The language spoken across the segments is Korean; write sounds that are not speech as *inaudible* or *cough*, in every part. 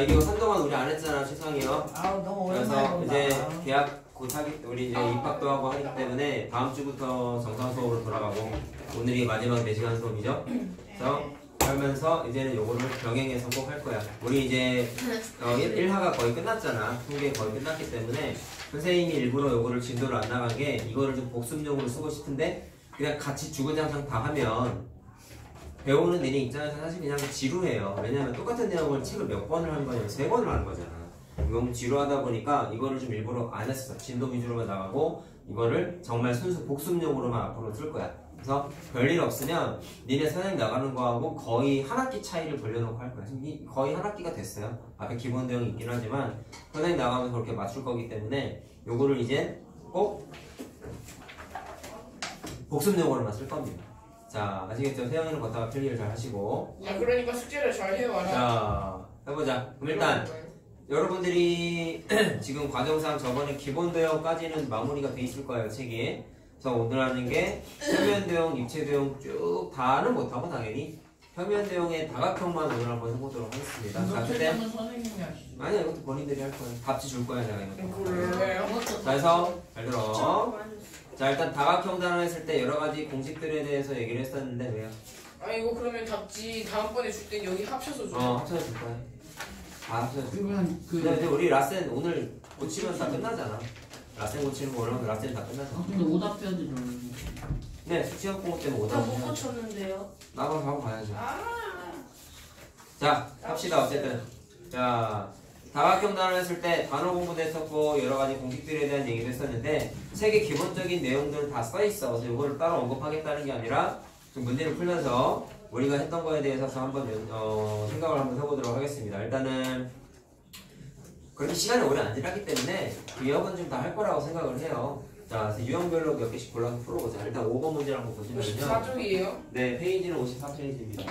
자 이거 한동안 우리 안 했잖아 최상이요. 아우 너무 오랜만에 그래서 본다. 이제 계약 곧 하기 우리 이제 입학도 하고 하기 때문에 다음 주부터 정상 수업으로 돌아가고 오늘이 마지막 4시간 수업이죠. 그래서 그러면서 이제는 요거를 병행해서 꼭 할 거야. 우리 이제 어, 1, 하가 거의 끝났잖아. 통계 거의 끝났기 때문에 선생님이 일부러 요거를 진도를 안 나간 게 이거를 좀 복습용으로 쓰고 싶은데 그냥 같이 주구장창 다 하면 배우는 니네 입장에서 사실 그냥 지루해요. 왜냐면 똑같은 내용을 책을 몇 번을 하는 거냐면 세 번을 하는 거잖아. 너무 지루하다 보니까 이거를 좀 일부러 안 했어. 진도 위주로만 나가고 이거를 정말 순수 복습용으로만 앞으로 쓸 거야. 그래서 별일 없으면 니네 선생님 나가는 거하고 거의 한 학기 차이를 벌려놓고 할 거야. 지금 이- 거의 한 학기가 됐어요. 앞에 기본 내용이 있긴 하지만 선생님 나가면서 그렇게 맞출 거기 때문에 요거를 이제 꼭 복습용으로만 쓸 겁니다. 자 아시겠죠? 세영이는 걷다가 필기를 잘 하시고 아 그러니까 숙제를 잘 해와라. 자 해보자. 그럼 일단 여러분들이 *clears throat* 지금 과정상 저번에 기본 대형까지는 마무리가 돼 있을 거예요 책이. 그래서 오늘 하는 게 평면 대형, 입체 대형 쭉 다는 못하고 당연히 평면 대형의 다각형만 오늘 한번 해보도록 하겠습니다. 자 그때 이거 선생님이 하시죠. 아니야 이것도 본인들이 할 거예요. 답지 줄 거야 내가 이거. 그래요? 자 해서 잘 들어. 자 일단 다각형 단어 했을 때 여러 가지 공식들에 대해서 얘기를 했었는데 왜요? 아 이거 그러면 답지 다음번에 줄 땐 여기 합쳐서 줘. 어 합쳐서 줄 거야. 다 합쳐서 줄 거야. 그러면 그 근데, 근데 우리 라센 오늘 고치면 다 끝나잖아. 라센 고치는 거 올라오면 라센 다 끝나잖아. 아, 근데 오답 해야 되죠. 네, 수치학 공부 때문에 오다 나못 고쳤는데요. 나가 가고 가야죠. 아. 자, 합시다 어쨌든. 자, 다각형 단어 했을 때 단어 공부도 했었고 여러 가지 공식들에 대한 얘기도 했었는데 책의 기본적인 내용들은 다 써 있어. 그래서 이거를 따로 언급하겠다는 게 아니라 좀 문제를 풀면서 우리가 했던 거에 대해서 한번 어, 생각을 한번 해보도록 하겠습니다. 일단은 그렇게 시간이 오래 안 지났기 때문에 기억은 좀 다 할 거라고 생각을 해요. 자, 그래서 유형별로 몇 개씩 골라서 풀어보자. 일단 5번 문제를 한번 보시면요. 54쪽이에요? 네, 페이지는 54페이지입니다.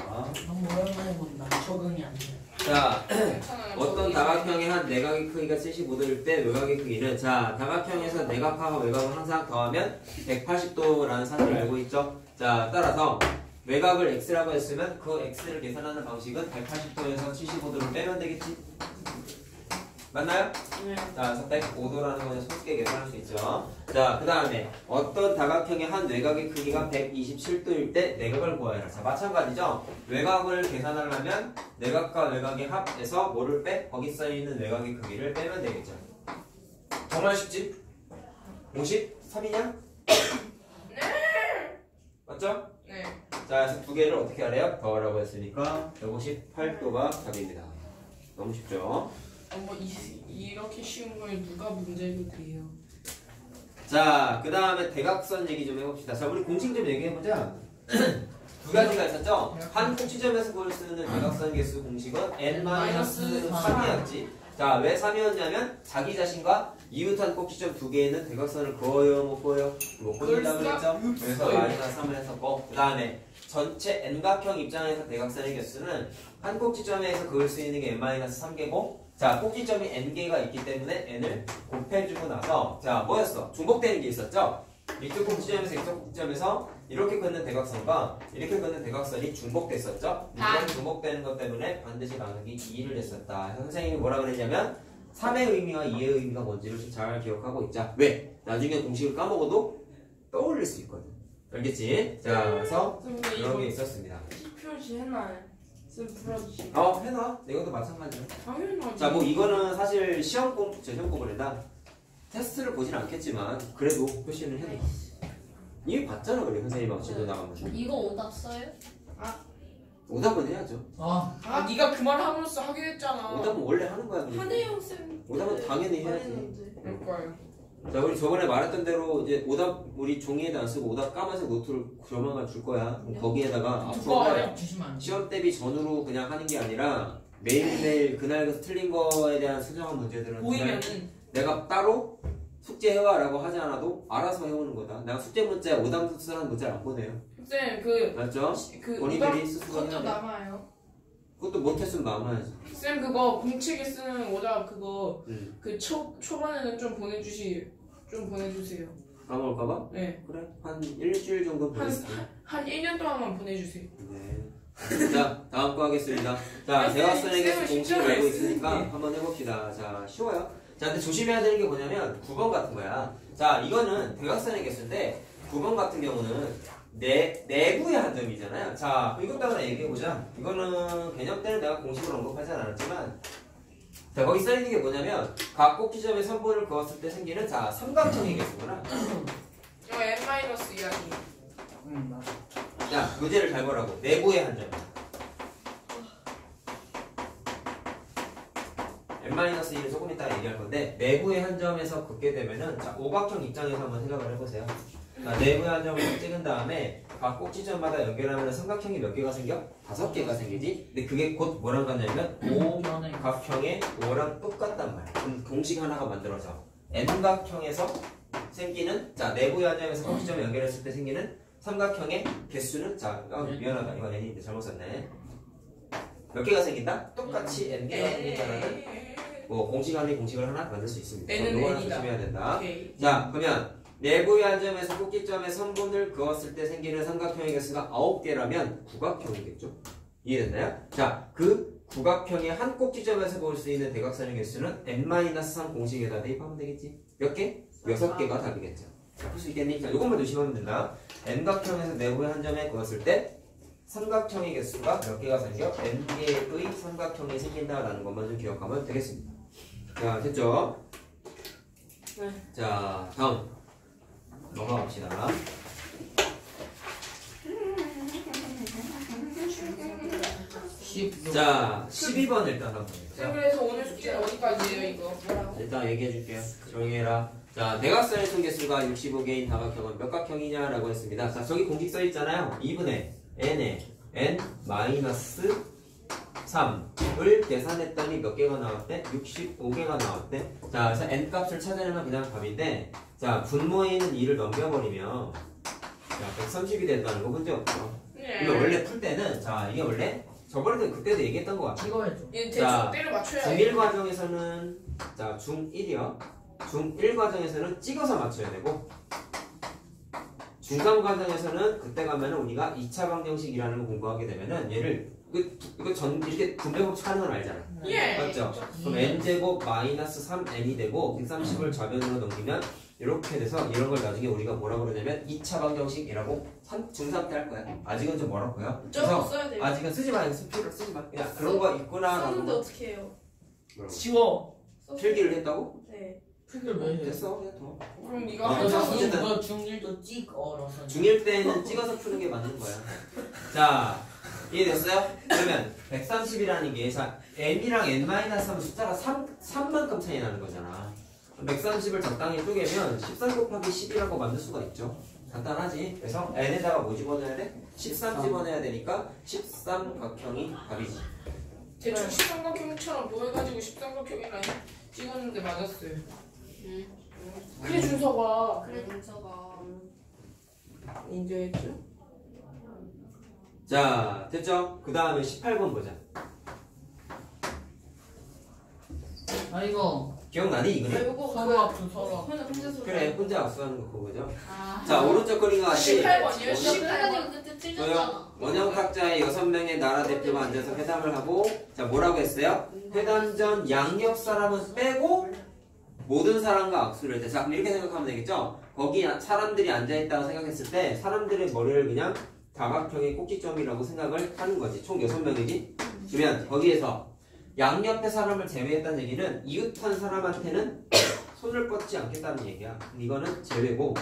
너무 오랜만에 본다. 적응이 안 돼. 자. *clears throat* 어떤 다각형의 한 내각의 크기가 75도일 때 외곽의 크기는 자, 다각형에서 내각하고 외곽을 항상 더하면 180도라는 사실을 알고 있죠? 자, 따라서 외곽을 x라고 했으면 그 x를 계산하는 방식은 180도에서 75도를 빼면 되겠지? 맞나요? 네. 자, 그래서 105도라는 거는 손쉽게 계산할 수 있죠. 자, 그 다음에 어떤 다각형의 한 외곽의 크기가 127도일 때 내각을 구하여라. 자, 마찬가지죠. 외곽을 계산하려면 내각과 외곽의 합에서 뭐를 빼? 거기 써있는 외곽의 크기를 빼면 되겠죠. 정말 쉽지? 53이냐? 맞죠? 네. 자, 그래서 두 개를 어떻게 하래요? 더하라고 했으니까 158도가 답입니다. 너무 쉽죠? 어머 이, 이렇게 쉬운 걸 누가 문제로 돼요? 자, 그 다음에 대각선 얘기 좀 해봅시다. 자, 우리 공식 좀 얘기해보자. *clears throat* 두 가지가 있었죠? 한 꼭지점에서 볼수 있는 대각선 개수 공식은 n-3이었지. 자, 왜 3이었냐면 자기 자신과 이웃한 꼭지점 두 개에는 대각선을 그어요, 못 그어요? 못 그린다고 그랬죠? 그래서. 마이너스 3을 했었고, 그 다음에 전체 n각형 입장에서 대각선의 개수는 한 꼭지점에서 그을 수 있는 게 n-3개고, 자, 꼭지점이 n개가 있기 때문에 n을 곱해주고 나서, 자, 뭐였어? 중복되는 게 있었죠? 이쪽 꼭지점에서 이쪽 꼭지점에서 이렇게 긋는 대각선과 이렇게 긋는 대각선이 중복됐었죠? 이런 반. 중복되는 것 때문에 반드시 나누기 2를 했었다. 선생님이 뭐라 그랬냐면 3의 의미와 2의 의미가 뭔지를 좀 잘 기억하고 있자. 왜? 나중에 공식을 까먹어도 떠올릴 수 있거든. 알겠지? 자, 그래서 그런 게 있었습니다. 표시 해놔요. 쌤 풀어주시. 어, 해놔. 이것도 마찬가지야. 당연하지. 자, 뭐 이거는 사실 시험 공, 저 시험 공부래다. 테스트를 보진 않겠지만 그래도 표시는 해놔. 이미 봤잖아, 그래 선생님하고 진도 나가면서. 이거 오답 써요? 오답은 해야죠. 아, 아 네가 그 말 함으로써 하기로 했잖아. 오답은 원래 하는 거야. 그리고. 한혜영 쌤. 오답은 당연히 해야지. 거예요. 자, 우리 저번에 말했던 대로 이제 오답 우리 종이에다 안 쓰고 오답 까만색 노트를 조만간 줄 거야. 그럼 거기에다가 누가 앞으로 알아? 주시면 안 돼. 시험 대비 전후로 그냥 하는 게 아니라 매일매일 그날 그 틀린 거에 대한 수정한 문제들은 그날 보이면은 내가 따로 숙제해와 라고 하지 않아도 알아서 해오는 거다. 내가 숙제 문자 오답 쓰라는 문자를 안 보내요. 쌤 그 맞죠? 그 본인들이 스스로 해야 돼. 남아요. 그것도 못했으면 마음해야지. 쌤 그거 공책에 쓰는 오답 그거 응. 그 초 초반에는 좀 보내주시 좀 보내주세요. 까먹을까봐? 네. 그래. 한 일주일 정도 보냈을게. 한 1년 동안만 보내주세요. 네. 자, 다음 거 하겠습니다. 자, 개수 쌤은 공식을 알고 있으니까. 있으니까 한번 해봅시다. 자, 쉬워요. 자, 근데 조심해야 되는 게 뭐냐면 9번 같은 거야. 자, 이거는 대각선의 개수인데 9번 같은 경우는 내, 내부의 한 점이잖아요. 자, 이것도 하나 얘기해보자. 이거는 개념 때는 내가 공식을 언급하지 않았지만 자, 거기 써있는 게 뭐냐면 각 꼭지점에 선분을 그었을 때 생기는 자, 삼각형의 개수구나. 이거 n 마이너스 2 아니. 응 맞아. 자, 교재를 잘 보라고. 내부의 한 점. n-1을 조금 이따 얘기할 건데 내부의 한 점에서 긋게 되면은 자, 오각형 입장에서 한번 생각을 해보세요. 한 점을 찍은 다음에 각 꼭지점마다 연결하면 삼각형이 몇 개가 생겨? 다섯 개가 생기지? 근데 그게 곧 뭐랑 같냐면 오각형의 오랑 똑같단 말이야. 그럼 공식 하나가 만들어져. n각형에서 생기는 자 내부의 한 점에서 꼭지점 연결했을 때 생기는 삼각형의 개수는 자 어, 미안하다 이건 n인데 잘못 썼네. 몇 개가 생긴다? 똑같이 n 개가 생긴다라는 뭐 공식 안에 공식을 하나 만들 수 있습니다. n은 n이다. 조심해야 된다. 오케이. 자 그러면 내부의 한 점에서 꼭지점에 선분을 그었을 때 생기는 삼각형의 개수가 9개라면 구각형이겠죠? 이해됐나요? 자, 그 구각형의 한 꼭지점에서 볼 수 있는 대각선의 개수는 n-3 공식에다 대입하면 되겠지? 몇 개? 6개가 답이겠죠. 자, 풀수 있겠니? 자, 이것만 조심하면 된다. n각형에서 내부의 한 점에 그었을 때 삼각형의 개수가 몇 개가 생겨? n개의 삼각형이 생긴다라는 것만 좀 기억하면 되겠습니다. 자, 됐죠? 네. 자, 다음. 넘어갑시다. 10. 자, 12번 일단 한번 쌤 자, 그래서 오늘 숙제는 어디까지예요 이거? 일단 얘기해 줄게요. 조용히 해라. 자, 대각선의 통계수가 65개인 다각형은 몇 각형이냐라고 했습니다. 자, 저기 공식 써 있잖아요. 2분의 n에 n 마이너스 3을 계산했더니 몇 개가 나왔대? 65개가 나왔대. 자, 그래서 n 값을 찾아내면 그냥 답인데, 자, 분모에 있는 2를 넘겨버리면, 자, 130이 된다는 거 문제 없죠. 네. 근데 원래 풀 때는, 자, 이게 원래, 저번에도 그때도 얘기했던 것 같아요. 찍어야죠. 얘 자, 대충 때려 맞춰야 중1 돼. 과정에서는 자 중1이요 중1 과정에서는 찍어서 맞춰야 되고 중3 과정에서는 그때 가면은 우리가 2차 방정식이라는 걸 공부하게 되면은 얘를 이거, 이거 전 이렇게 분배 법칙 하는 건 알잖아 예. 맞죠? 그럼 n제곱 마이너스 3n이 되고 130을 좌변으로 넘기면 이렇게 돼서 이런 걸 나중에 우리가 뭐라고 그러냐면 2차 방정식이라고 중3 때 할 거야 아직은 좀 멀었고요 저거 그래서 써야 돼요. 아직은 쓰지 마쓰 필요 쓰지 마 그냥 그런 거 있구나라고 썼는데 어떻게 해요? 썼어요. 필기를 했다고? 네. 필기를 왜 해? 됐어 그냥 더 그럼 아, 네가 그래서 항상 어쨌든. 이거 중1도 찍어라서. 중1 때는 찍어서 푸는 게 맞는 거야 *laughs* 자 이해됐어요? 그러면 130이라는 게 자, n이랑 n-하면 숫자가 3, 3만큼 차이 나는 거잖아 130을 적당히 쪼개면 13 곱하기 10이라고 만들 수가 있죠. 간단하지. 그래서 n에다가 뭐 집어넣어야 돼? 13 집어넣어야 되니까 13 각형이 답이지. 대충 13각형처럼 보여가지고 13각형이라 찍었는데 맞았어요. 그래 준서가. 그래 문서가. 인정했죠? 자 됐죠? 그 다음에 18번 보자. 아 이거 기억나니 아 이거는? 요거 서로 합쳐 서로. 혼자 혼자 소리. 그래 혼자 악수하는 거 그거죠 아. 자 오른쪽 그림과 같이 18번이요? 나 18번. 그래가지고 그때 조용. 틀렸잖아. 원형탁자의 여섯 명의 나라 대표가 앉아서 회담을 하고 자 뭐라고 했어요? 회담 전 양옆 사람은 빼고 모든 사람과 악수를 했대. 자 그럼 이렇게 생각하면 되겠죠? 거기 사람들이 앉아있다고 생각했을 때 사람들의 머리를 그냥 다각형의 꼭지점이라고 생각을 하는 거지. 총 여섯 명이지? 그러면 거기에서 양옆의 사람을 제외했다는 얘기는 이웃한 사람한테는 *coughs* 손을 뻗지 않겠다는 얘기야. 이거는 제외고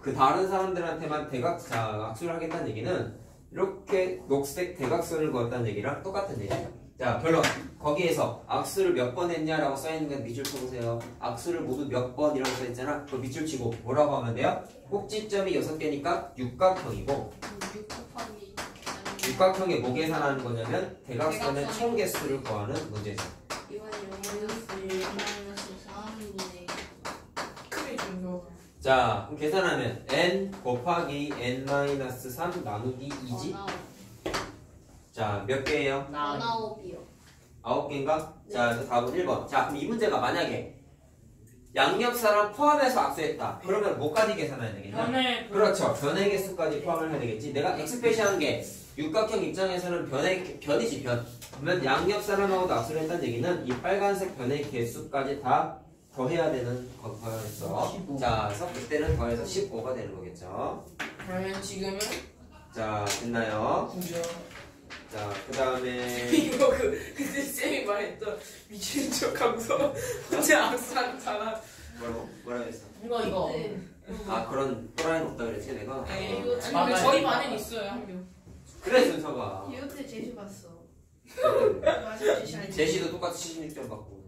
그 다른 사람들한테만 대각 자, 악수를 하겠다는 얘기는 이렇게 녹색 대각선을 그었다는 얘기랑 똑같은 얘기야. 자, 결론. 거기에서 악수를 몇 번 했냐라고 써있는 건 밑줄 쳐보세요. 악수를 모두 몇 번이라고 써있잖아. 그 밑줄 치고 뭐라고 하면 돼요? 꼭지점이 여섯 개니까 육각형이고 6 곱하기. 육각형의 뭐 계산하는 거냐면 대각선의 대각선의 총 개수를 구하는 문제죠. 이건 0 마이너스 1 마이너스 3이네. 그래 준서가 자, 그럼 계산하면 n 곱하기 n-3 나누기 2지. 자, 몇 개예요? 나 나옵이요. 아홉 개인가? 자, 그래서 답은 1번. 자, 그럼 이 문제가 만약에 양옆 사람 포함해서 악수했다. 그러면 뭐까지 계산해야 되겠냐? 전에 그 그렇죠. 변의 개수까지 포함을 해야 되겠지. 내가 엑스페시한 게 육각형 입장에서는 변의 변이지 변. 그러면 양옆 사람하고 납수를 했다는 얘기는 이 빨간색 변의 개수까지 다 더해야 되는 거- 거였어. 15. 자, 그래서 그때는 더해서 15가 되는 거겠죠. 그러면 지금은 자, 됐나요? 9죠. 자, 그 다음에 *laughs* 이거 그 그때 쌤이 말했던 미친 척하고서 혼자 악수하잖아. 뭐라고? 뭐라고 했어? 이거 이거. 네. 아, 그런 또라이는 없다 그랬지 내가. 네. 이거 아니 맞아요. 근데 저희 반엔 있어요 한 명. 그래 준서가. 이거 때 제시 봤어. 맞아 제시 알지? 제시도 똑같이 76점 받고.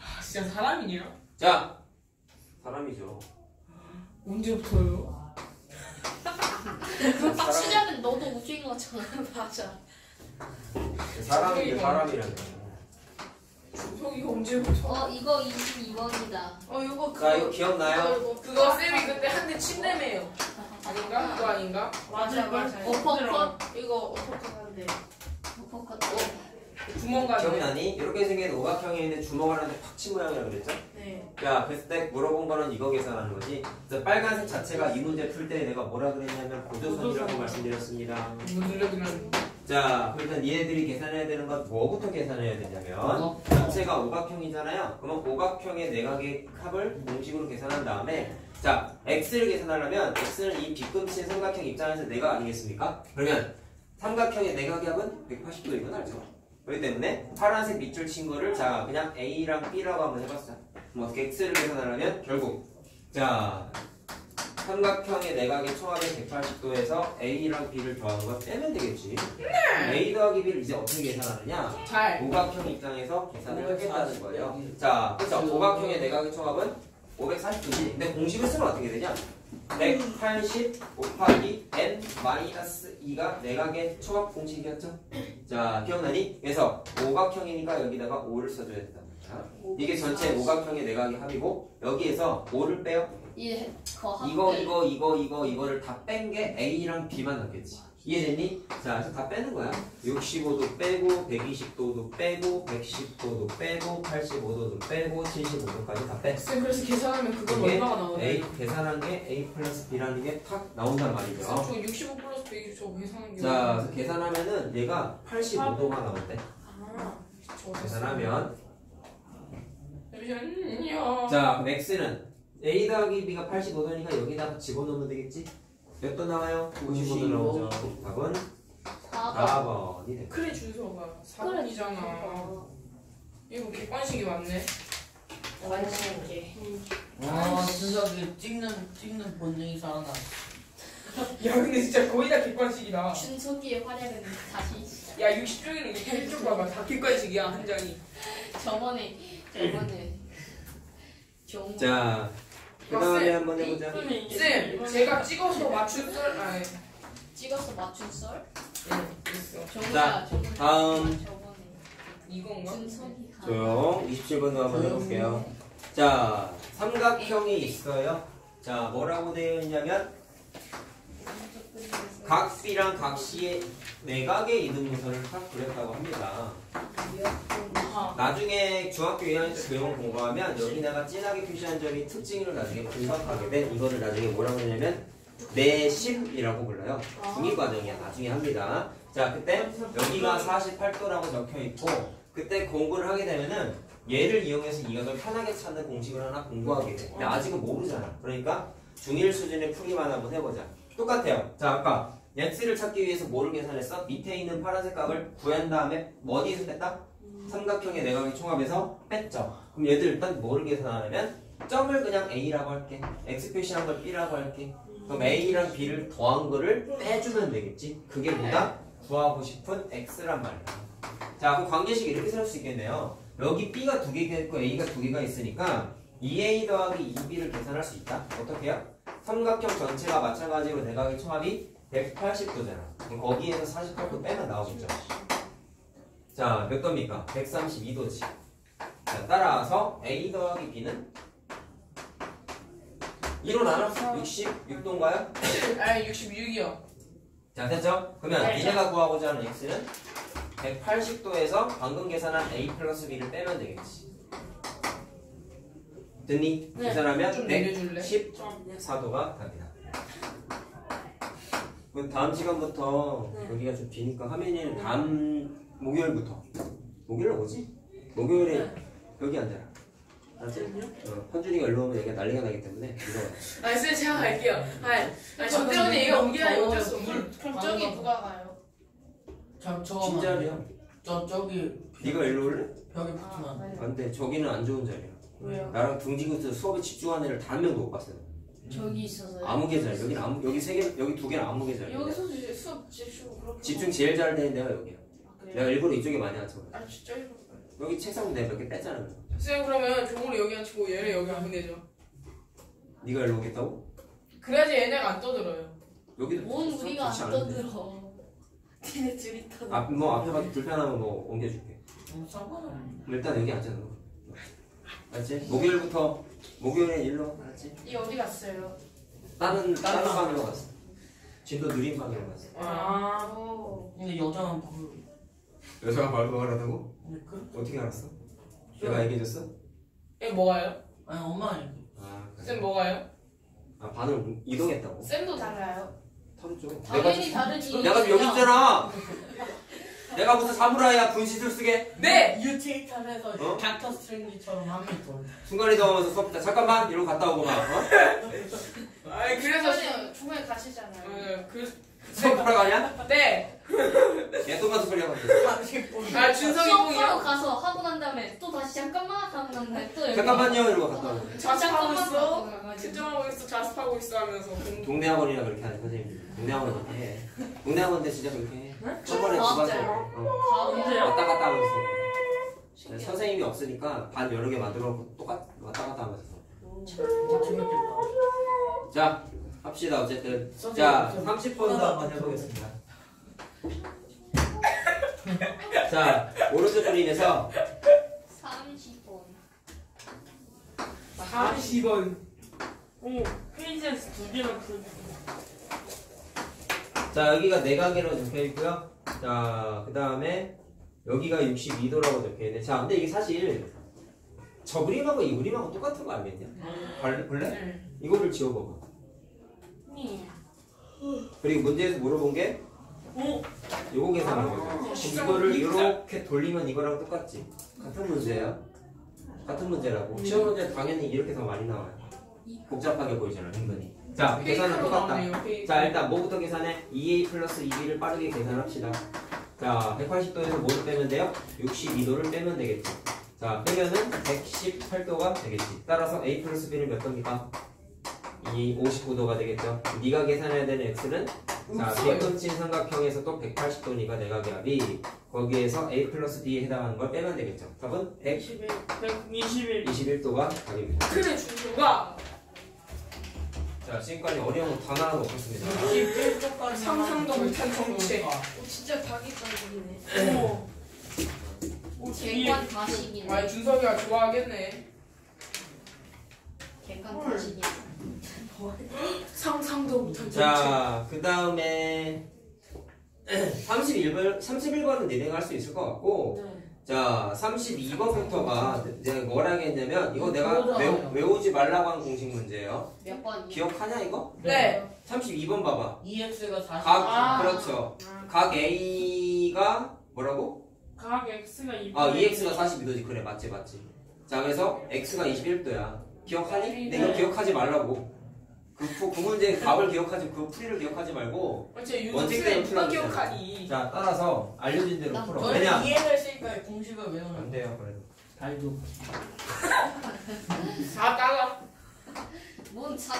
아 진짜 사람이냐? 자, 사람이죠. 언제부터요? 사람, 시작은 너도 우주인 거잖아. *laughs* 맞아. 사람인데 사람이라는 거. 저기 언제부터? 어 이거 22번이다. 어 이거 자, 이거 기억나요? 그거 쌤이 그때 한 대 친다며요. 아닌가? 그거 아닌가? 맞아 맞아. 어퍼컷 이거 어퍼컷 한데. 어퍼컷. 구멍 기억이 가네. 나니? 이렇게 생긴 오각형에 있는 주먹을 하는데 팍치 모양이라고 그랬죠? 네. 자, 그랬을 때 물어본 거는 이거 계산하는 거지. 그래서 빨간색 자체가 이 문제 풀 때 내가 뭐라 그랬냐면 고조선이라고 고조선. 말씀드렸습니다. 뭐 눌러주면 자, 그러면 얘네들이 계산해야 되는 건 뭐부터 계산해야 되냐면 이거. 자체가 오각형이잖아요. 그러면 오각형의 내각의 합을 공식으로 계산한 다음에 자, x를 계산하려면 x는 이 뒤꿈치의 삼각형 입장에서 내각 아니겠습니까? 그러면 삼각형의 내각의 합은 180도인 건 알죠? 그렇기 때문에 파란색 밑줄 친 거를 자 그냥 a랑 b라고 한번 해봤어요. 그럼 어떻게 x를 계산하려면 결국 자 삼각형의 내각의 총합의 180도에서 a랑 b를 더하는 걸 빼면 되겠지. a 더하기 b를 이제 어떻게 계산하느냐? 잘. 오각형 입장에서 계산을 하겠다는 거예요. 자, 그렇죠. 오각형의 내각의 총합은 540도지. 근데 공식을 쓰면 어떻게 되냐? 180 곱하기 n 마이너스 2가 내각의 총합 공식이었죠. 자, 기억나니? 그래서 오각형이니까 여기다가 5를 써줘야 된다. 이게 전체 오각형의 내각의 합이고 여기에서 5를 빼요. 이 거합. 이거 이거 이거 이거 이거를 다 뺀 게 A랑 B만 남겠지 이해됐니? 자 그래서 다 빼는 거야 65도 빼고 120도도 빼고 110도도 빼고 85도도 빼고 75도까지 다 빼 쌤 그래서 계산하면 그건 이게 얼마가 나오나요? A 계산한 게 A 플러스 B라는 게 탁 나온단 말이죠 저65 플러스 120 저거 계산한 게 자 그래서 계산하면은 얘가 85도가 나온대 아, 저 계산하면 잠시만요. 자 그럼 X는 A 더하기 B가 85도니까 여기다가 집어넣으면 되겠지? 몇도 나와요? 95도 나오죠 답은 4번. 4번이 돼 그래 준서가 4번이잖아. 이거 객관식이 맞네. 완전히. 와 진짜 그 찍는 찍는 본능이 살아나. 야 근데 진짜 거의 다 객관식이다. 준석이의 활약은 다시 시작. 야 60쪽이는 이렇게 해쪽 봐봐 다 객관식이야 한 장이. 저번에 저번에 종. 자, 그 다음에 한번 해보자. 쌤 제가 찍어서 맞출 썰 아, 예. 찍어서 맞춘 썰? 네, 있어. 저번에. 다음. 저번에 이건가? 준석이가. 조용. 27번도 한번 해볼게요. 자, 삼각형이 있어요. 자, 뭐라고 되어 있냐면 각 B랑 각 C의 내각의 이등분선을 딱 그렸다고 합니다. 아, 나중에 중학교 2학년 때 교영 공부하면 여기다가 진하게 표시한 점이 특징을 나중에 분석하게 돼. 이거를 나중에 뭐라고 하냐면 내심이라고 불러요. 중위 과정이야. 나중에 합니다. 자, 그때 여기가 48도라고 적혀 있고 그때 공부를 하게 되면은 얘를 이용해서 이각을 편하게 찾는 공식을 하나 공부하게 돼. 근데 아직은 모르잖아. 그러니까 중1 수준의 풀이만 한번 해보자. 똑같아요. 자, 아까 x를 찾기 위해서 뭐를 계산했어? 밑에 있는 파란색 값을 구한 다음에 뭐 어디에서 뺐다? 삼각형의 내각의 총합에서 뺐죠. 그럼 얘들 일단 뭐를 계산하냐면 점을 그냥 a라고 할게. x 표시한 걸 b라고 할게. 그럼 a랑 b를 더한 거를 빼주면 되겠지. 그게 뭐다? 구하고 싶은 x란 말이야. 자, 그 관계식 이렇게 쓸수 있겠네요. 여기 b가 두 개가 있고 a가 두 개가 있으니까 2a 더하기 2b를 계산할 수 있다. 어떻게 해요? 삼각형 전체가 마찬가지로 내각의 총합이 180도잖아. 거기에서 48도 빼면 나오겠죠. 자, 몇 도입니까? 132도지. 자, 따라서 A 더하기 B는 2로 나눠 66도인가요? 아 66이요. 자, 됐죠? 그러면 네. 니네가 구하고자 하는 X는 180도에서 방금 계산한 A 플러스 B를 빼면 되겠지. 됐니? 네. 계산하면 좀 내려줄래? 114도가 답니다. 그 다음 시간부터 네. 여기가 좀 비니까 화면이 다음 목요일부터 목요일 뭐지? 목요일에 네. 여기 앉아라 알았지? 어, 현준이가 일로 오면 얘가 난리가 나기 때문에 이거 아니 쌤 제가 갈게요. 아니 아니 저 때문에 얘가 옮기라니 어쩔 수 없어. 그럼 저기 누가 가요? 저 저거 진짜리야 저 저기 네가 일로 올래? 벽에 붙으면 안 돼. 안 돼 저기는 안 좋은 자리야 왜요? 나랑 등지구에서 수업에 집중하는 애를 단 한 명도 못 봤어요 저기 있어서요. 아무 계좌 여기는 아무 여기 세 개 여기 두 개는 아무 계좌 여기서 이제 수업 집중 그렇게. 집중 제일 잘 되는 데가 여기야 아, 그래요? 내가 일부러 이쪽에 많이 앉혀 아 진짜 이거. 여기 책상 내가 몇 개 뺐잖아 쌤 그러면 종우를 여기 앉히고 얘를 여기 앉으면 되죠. 네가 일로 오겠다고? 그래야지 얘네가 안 떠들어요. 여기도 뭔 좋- 우리가 안 좋지 않은데. 떠들어. *laughs* 걔네 둘이 떠들어. 앞, 뭐 앞에 봐도 불편하면 뭐 옮겨줄게 어, 상관없네. 일단 여기 앉아 너 알았지? 목요일부터 목요일에 일로 알았지? 이 어디 갔어요? 다른 다른 방으로 갔어 진도 느린 방으로 갔어 아. 오. 근데 여자는 그 여자가 말도 하라고? 근데 그 어떻게 알았어? 내가 얘기해줬어? 얘 뭐가요? 아니 엄마 얘기. 아쌤 뭐가요? 아 반을 이동했다고? 쌤도 달라요. 털었죠 당연히 다르지. 내가 지금 여기 있잖아 *laughs* 내가 무슨 사무라이야 분신술 쓰게 네. 유틸탈에서 어? 닥터 스트레인지처럼 하면 돼. 순간 이동하면서 수업 때 잠깐만 이러고 갔다 오고 막 어? *laughs* 아니 그래서 중간에 중간에 가시잖아요. 어, 그 수업 보러 가냐? 네. 얘 똑같은 소리 하고 있어 30분. 아 준성이 뽕이요? 가서 하고 난 다음에 또 다시 잠깐만 하고 난 다음에 또 잠깐만요 이러고 갔다 오고 자습하고 있어. 측정하고 있어. 자습하고 있어 하면서. 공- 동네 학원이라 그렇게 하는 선생님들 동네 학원 그렇게 해 동네 학원인데 진짜 그렇게 해 저번에 진짜요? 어, 가운데 왔다 갔다 하면서 신기하다. 선생님이 없으니까 반 여러 개 만들어 놓고 똑같 왔다 갔다 하면서 재밌겠다. 자 합시다 어쨌든 자좀 30분도 편하다. 한번 해보겠습니다 *laughs* 자 오른쪽 그림에서 30번. 40원. 오 페이지에서 두 개나 그. 자 여기가 내각이라고 적혀 있고요. 자 그 다음에 여기가 62도라고 적혀 있네. 자 근데 이게 사실 저 그림하고 이 그림하고 똑같은 거 알겠냐? 발- 볼래? 네. 이거를 지워봐봐. 네. 그리고 문제에서 물어본 게오 요거 계산한 거죠. 진짜 이거를. 이렇게 돌리면 이거랑 똑같지? 같은 문제야? 같은 문제라고? 시험 문제 당연히 이렇게 더 많이 나와요. 복잡하게 보이잖아 은근히 자 계산은 똑같다. 자 일단 뭐부터 계산해? 2a 플러스 2b를 빠르게 계산합시다. 자 180도에서 뭐를 빼면 돼요? 62도를 빼면 되겠죠 자 빼면은 118도가 되겠지. 따라서 a 플러스 b는 몇 도입니까? 이 59도가 되겠죠. 네가 계산해야 되는 x는? 자. 빈끈친 삼각형에서 또 180도니까 내각의 합이. 거기에서 a 플러스 b에 해당하는 걸 빼면 되겠죠. 답은 121 121 121도가 답입니다. 그래 준수가 자 지금까지 어려운 거 단 하나도 없었습니다 21쪽까지 상상도 못한 정체. 오, 진짜 닭이 떨어지네. 오. 객관 다식이네. 아 준석이가 좋아하겠네. 객관 다식이네. 상상도 못한 정체. 자, 그 다음에 31번, 31번은 니네가 할 수 있을 것 같고 자, 32번부터가 내가 뭘 하겠냐면 이거 내가 외우, 외우지 말라고 한 공식 문제예요 몇 번이요? 기억하냐 이거? 네. 32번 봐봐 EX가 40 각, 아. 그렇죠 각 A가 뭐라고? 각 x가 2 아, EX가 42도지 그래 맞지 맞지 자, 그래서 X가 21도야 기억하니? 네. 기억하지 말라고 그, 그 문제 답을 기억하지 그 풀이를 기억하지 말고 어째 원칙 때문에 유튜브에 누가 풀어주세요. 기억하니? 자 따라서 알려진 대로 나 풀어 저는 왜냐 이해를 쓰니까 공식을 외우는 안 돼요 그래도 달도 다 따라. 뭔 차?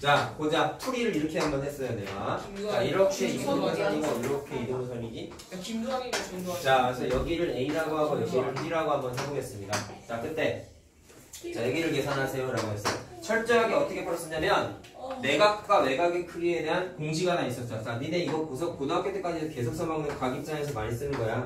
자 보자 풀이를 이렇게 한번 했어요 내가 자 이렇게 이동선이고 이렇게 이동선이지 김두학이가 준두학. 자 그래서 여기를 A라고 하고 여기를 B라고 한번 해보겠습니다 자 그때 자 여기를 계산하세요 라고 했어요. 철저하게 어떻게 풀었었냐면 내각과 외곽의 크기에 대한 공식 하나 있었죠. 자 니네 이거 고서 고등학교 때까지 계속 써먹는 각 입장에서 많이 쓰는 거야.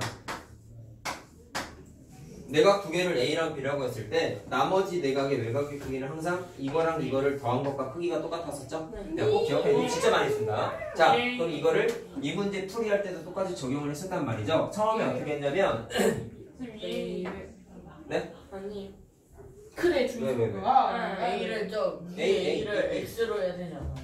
내각 두 개를 A랑 B라고 했을 때 나머지 내각의 외곽의 크기는 항상 이거랑 이거를 더한 것과 크기가 똑같았었죠? 내가 꼭 기억해. 이거 진짜 많이 쓴다. 자 그럼 이거를 이 문제 풀이할 때도 똑같이 적용을 했었단 말이죠. 처음에 어떻게 했냐면 네? 아니 왜, 왜, 왜? 준수가 A를 저 A, A, A를 A. X로 해야 되지 않아요?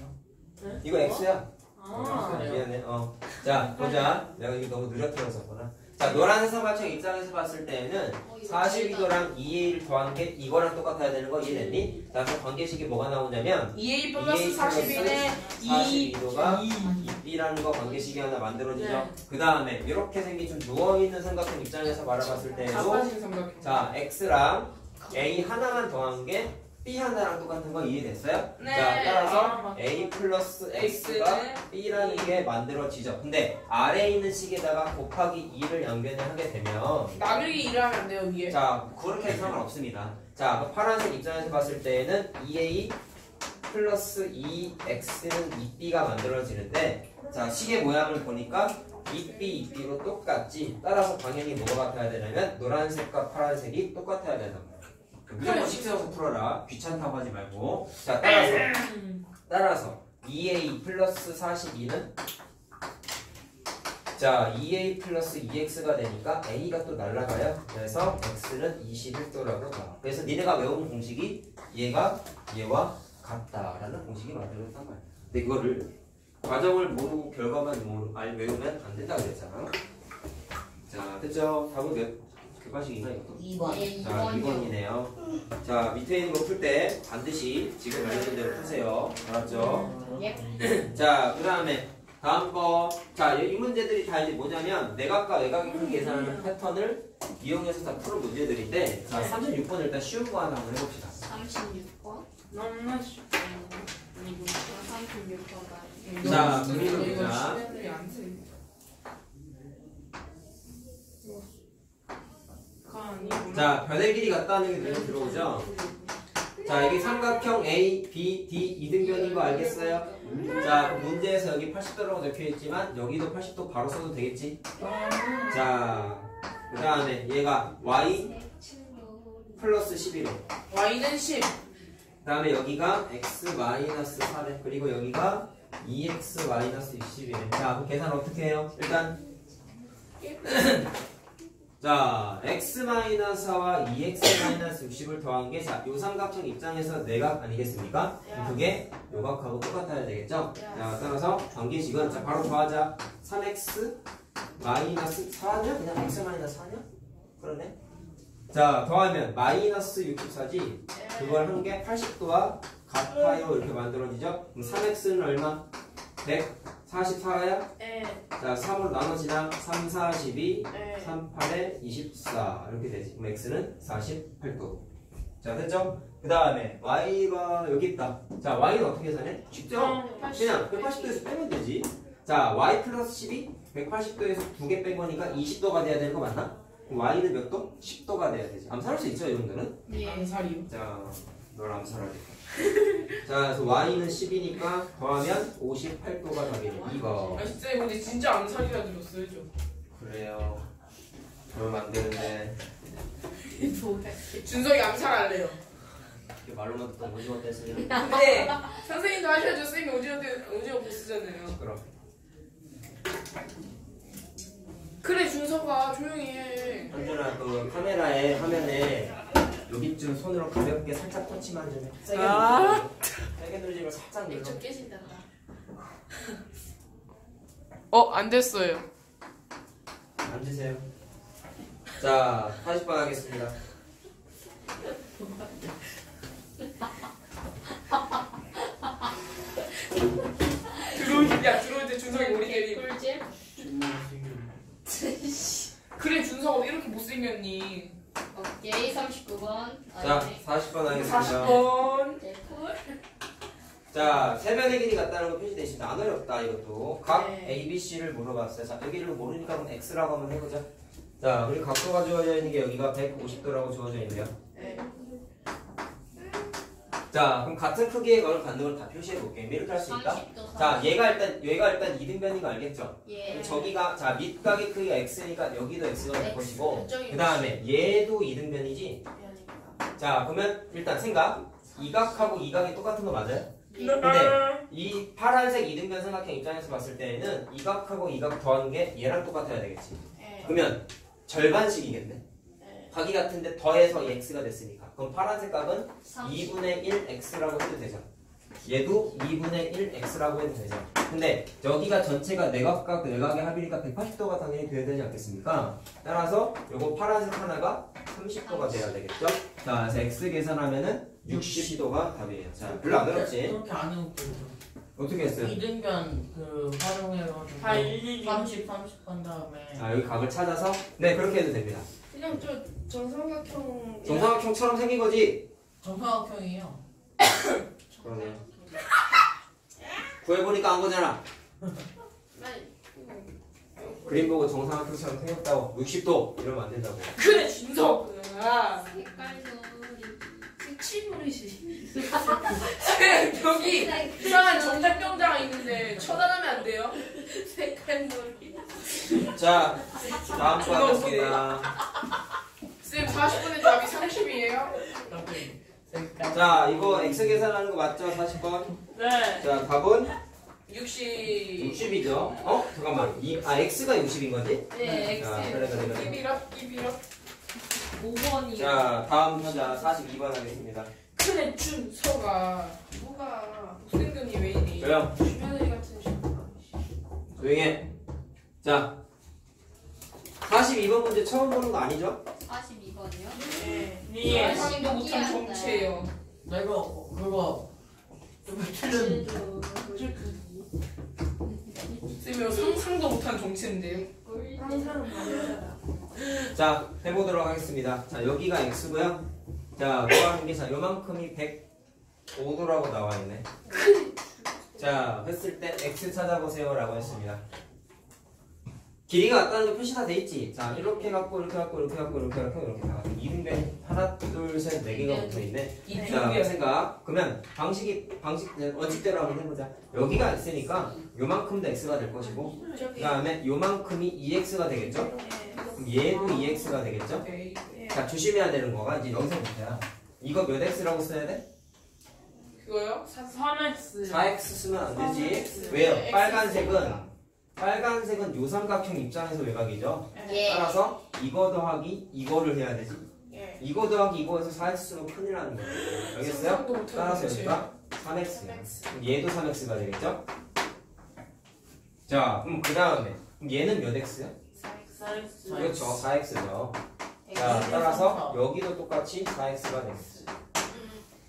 이거 x야. 아. 미안해. 어. 자, 보자. 내가 이거 너무 느려뜨렸었구나. 자, 노란 삼각형 입장에서 봤을 때는 42도랑 2a를 더한 게 이거랑 똑같아야 되는 거 이해됐니? 자, 그 관계식이 뭐가 나오냐면 2A 2A 플러스 42네 42도가 2b라는 거 관계식이 하나 만들어지죠. 네. 그 다음에 이렇게 생긴 좀 누워있는 삼각형 입장에서 바라봤을 때에도. 자, x랑 a 하나만 더한 게 b 하나랑 똑같은 거 이해됐어요? 네. 자, 아, 따라서 맞다. a 플러스 x가 b라는 게 만들어지죠. 근데 아래에 있는 식에다가 곱하기 2를 양변을 하게 되면 나누기 일하면 안 돼요 위에. 자, 그렇게 해서 상관없습니다. 자, 그 파란색 입장에서 봤을 때는 2a 플러스 2x는 2b가 만들어지는데 자, 식의 모양을 보니까 2b, 2b로 똑같지. 따라서 방향이 뭐가 같아야 되냐면 노란색과 파란색이 똑같아야 된단 말이야. 무조건 식 세워서 풀어라. 귀찮다고 하지 말고. 자, 따라서 따라서 2a 플러스 42는 자 2a 플러스 2x가 되니까 a가 또 날라가요. 그래서 x는 21도라고 나와. 그래서 니네가 외운 공식이 얘가 얘와 같다라는 공식이 만들어졌단 말이야. 근데 이거를 과정을 모르고 결과만 모르, 아니 외우면 안 된다 그랬잖아. 자 됐죠? 답은 몇 교과식인가 이것도? 2번. 예, 자, 이번이요. 2번이네요. 자, 밑에 있는 거 풀 때 반드시 지금 알려준 대로 푸세요. 알았죠? 예. 자, 그 다음에 다음 거. 자, 이 문제들이 다 이제 뭐냐면 내각과 외곽의 크기 계산하는 패턴을 이용해서 다 푸는 문제들인데 자, 36번을 일단 쉬운 거 하나 한번 해봅시다. 36번? 너무나 쉬. 아니고 36번가 자, 그림을 보자. 시간이 안 자, 변의 길이 같다는 게 눈에 들어오죠? 자, 이게 삼각형 A, B, D 이등변인 거 알겠어요? 자, 그 문제에서 여기 80도라고 적혀 있지만 여기도 80도 바로 써도 되겠지? 자, 그 다음에 얘가 y 플러스 11호. Y는 10. 그 다음에 여기가 x 마이너스 4래. 그리고 여기가 2x 마이너스 60이래. 자, 그럼 계산 어떻게 해요? 일단 자, x 마이너스 4와 2x 마이너스 60을 더한 게 자, 요 삼각형 입장에서 내각 아니겠습니까? 그럼 그게 요각하고 똑같아야 되겠죠? 자, 따라서 관계식은 자, 바로 더하자. 3x 마이너스 4냐? 그냥 x 마이너스 4냐? 그러네. 자, 더하면 마이너스 64지. 그걸 한게 80도와 같아요. 이렇게 만들어지죠? 그럼 3x는 얼마? 144야? 예. 자, 3으로 나눠지나? 3, 4, 12, 예. 3, 8에 24 이렇게 되지. 그럼 x는 48도. 자, 됐죠? 그 다음에 y가 여기 있다. 자, y는 어떻게 계산해? 쉽죠? 그냥 180도에서 빼면 되지. 자, y 플러스 12? 180도에서 두 개 뺀 거니까 20도가 돼야 되는 거 맞나? 그럼 y는 몇 도? 10도가 돼야 되지. 암살할 수 있죠, 이 정도는? 예. 안살이요. 자, 널 암살하겠다. *laughs* 자, 그래서 y는 10이니까 더하면 58도가 답이네. 이거. 아 진짜 근데 진짜 안살이라 들었어요 저. 그래요. 그러면 안 되는데. 준석이 암살할래요. 이렇게 말로만 듣던 오징어 떼으면 근데 *laughs* 선생님도 하셔야죠. 선생님 오징어 때 오징어 보스잖아요. 시끄러. 그래 준석아 조용히 해. 현준아, 그 카메라에 화면에 여기쯤 손으로 가볍게 살짝 터치만 좀 해. 세게 아. 누르지 말고. 세게 누르지 말고 살짝 눌러. 좀 깨진다. 어 안 됐어요. 앉으세요. 자, 40번 하겠습니다. 들어올 야 들어올 때 준석이 머리 내리. 꿀잼? *laughs* 그래 준석 이렇게 못생겼니? 오케이 39번. 자, 40번 하겠습니다. 40번. 네, 꿀. 자, 세변의 길이 같다는 거 표시되어 있습니다. 안 어렵다, 이것도. 각 네. A, B, C를 물어봤어요. 자, 여기를 모르니까 그럼 X라고 한번 해보자. 자, 그리고 각도가 주어져 있는 게 여기가 150도라고 주어져 있네요. 네. 자, 그럼 같은 크기의 걸 갖는 걸 다 표시해 볼게요. 이렇게 할 수 있다. 30도. 자, 얘가 일단, 얘가 일단 이등변인 거 알겠죠? 예. 저기가, 자, 밑각의 크기가 X니까 여기도 X가 될. 것이고, 그 다음에 얘도 이등변이지? 자, 그러면 일단 생각. 이 각하고 이 각이 똑같은 거 맞아요? 근데 이 파란색 이등변 삼각형 입장에서 봤을 때는 이 각하고 이 각 더하는 게 얘랑 똑같아야 되겠지. 예. 그러면 절반씩이겠네. 예. 각이 같은데 더해서 x가 됐으니까. 그럼 파란색 값은 30. 2분의 1 x라고 해도 되죠. 얘도 2분의 1x라고 해도 되죠. 근데 여기가 전체가 내각과 그 내각의 합이니까 180도가 당연히 돼야 되지 않겠습니까? 따라서 요거 파란색 하나가 30도가 돼야 되겠죠? 자, 그래서 x 계산하면은 60도가 답이에요. 자, 별로 안 어렵지? 그렇게 안 해도 어떻게 했어요? 이등변 그 활용해가지고 다 일일이. 30, 30 한 다음에 아, 여기 각을 찾아서? 네, 그렇게 해도 됩니다. 그냥 저 정삼각형 정사각형처럼 생긴 거지? 정사각형이에요. *coughs* 그러네요. 구해보니까 안 거잖아. 그림 보고 정사각형처럼 생겼다고 60도 이러면 안 된다고. 그래 준서구나 색깔놀 이 색칠놀이지 *laughs* 여기 이상한 정답병자가 있는데 쳐다보면 안 돼요 색깔놀이 자, 다음 거. 하겠습니다. 쌤 40분의 답이 30이에요? 이렇게 색깔. 자, 이거 x 계산하는 거 맞죠? 40번. 네 자, 답은 60 60이죠. 어? 잠깐만. 이, 아, x가 60인 거지? 네 자, 그래, 그래, 그래. 입이라 입이라 5번이요 자, 다음 문자 42번 하겠습니다. 근데 준서가 뭐가 못생겼니 왜 이리 조용. 주며느리 같은 식으로 조용히 해. 자, 42번 문제 처음 보는 거 아니죠? 42번이요? 네 예. 상도 못한 정체예요 내가 그거 좀 틀린 쌤 이거 상상도 못한 정체인데요 자, 해보도록 하겠습니다. 자, 여기가 x고요. 자, 구하는 게 자, 요만큼이 105도라고 나와 있네. 자, 했을 때 x 찾아보세요라고 했습니다. 길이가 같다는 거 표시 다 돼 있지. 자, 이렇게 갖고 이렇게 갖고 이렇게 갖고 이렇게 갖고 이렇게 다. 이등변 하나, 둘, 셋, 네 개가 붙어 있네. 네. 자, 생각. 그러면 방식이 방식 원칙대로 한번 해보자. 여기가 x니까 요만큼도 x가 될 것이고, 그 다음에 요만큼이 2x가 되겠죠? 그럼 얘도 2x가 되겠죠? 오케이 자, 조심해야 되는 거가 이제 여기서부터야. 이거 몇 x라고 써야 돼? 그거요? 3x 4x 쓰면 안 되지. 4x. 왜요? 네, 빨간색은 빨간색은 요삼각형 입장에서 외곽이죠. 예 따라서 이거 더하기 이거를 해야 되지. 예 이거 더하기 이거에서 4x로 큰일 나는 거예요. 알겠어요? 따라서. 여기가 3x야. 그럼 얘도 3x가 되겠죠? 자, 그럼 그 다음에 얘는 몇 x야? 그렇죠, 4x죠. 자, 따라서 여기도 똑같이 4x가 되겠어.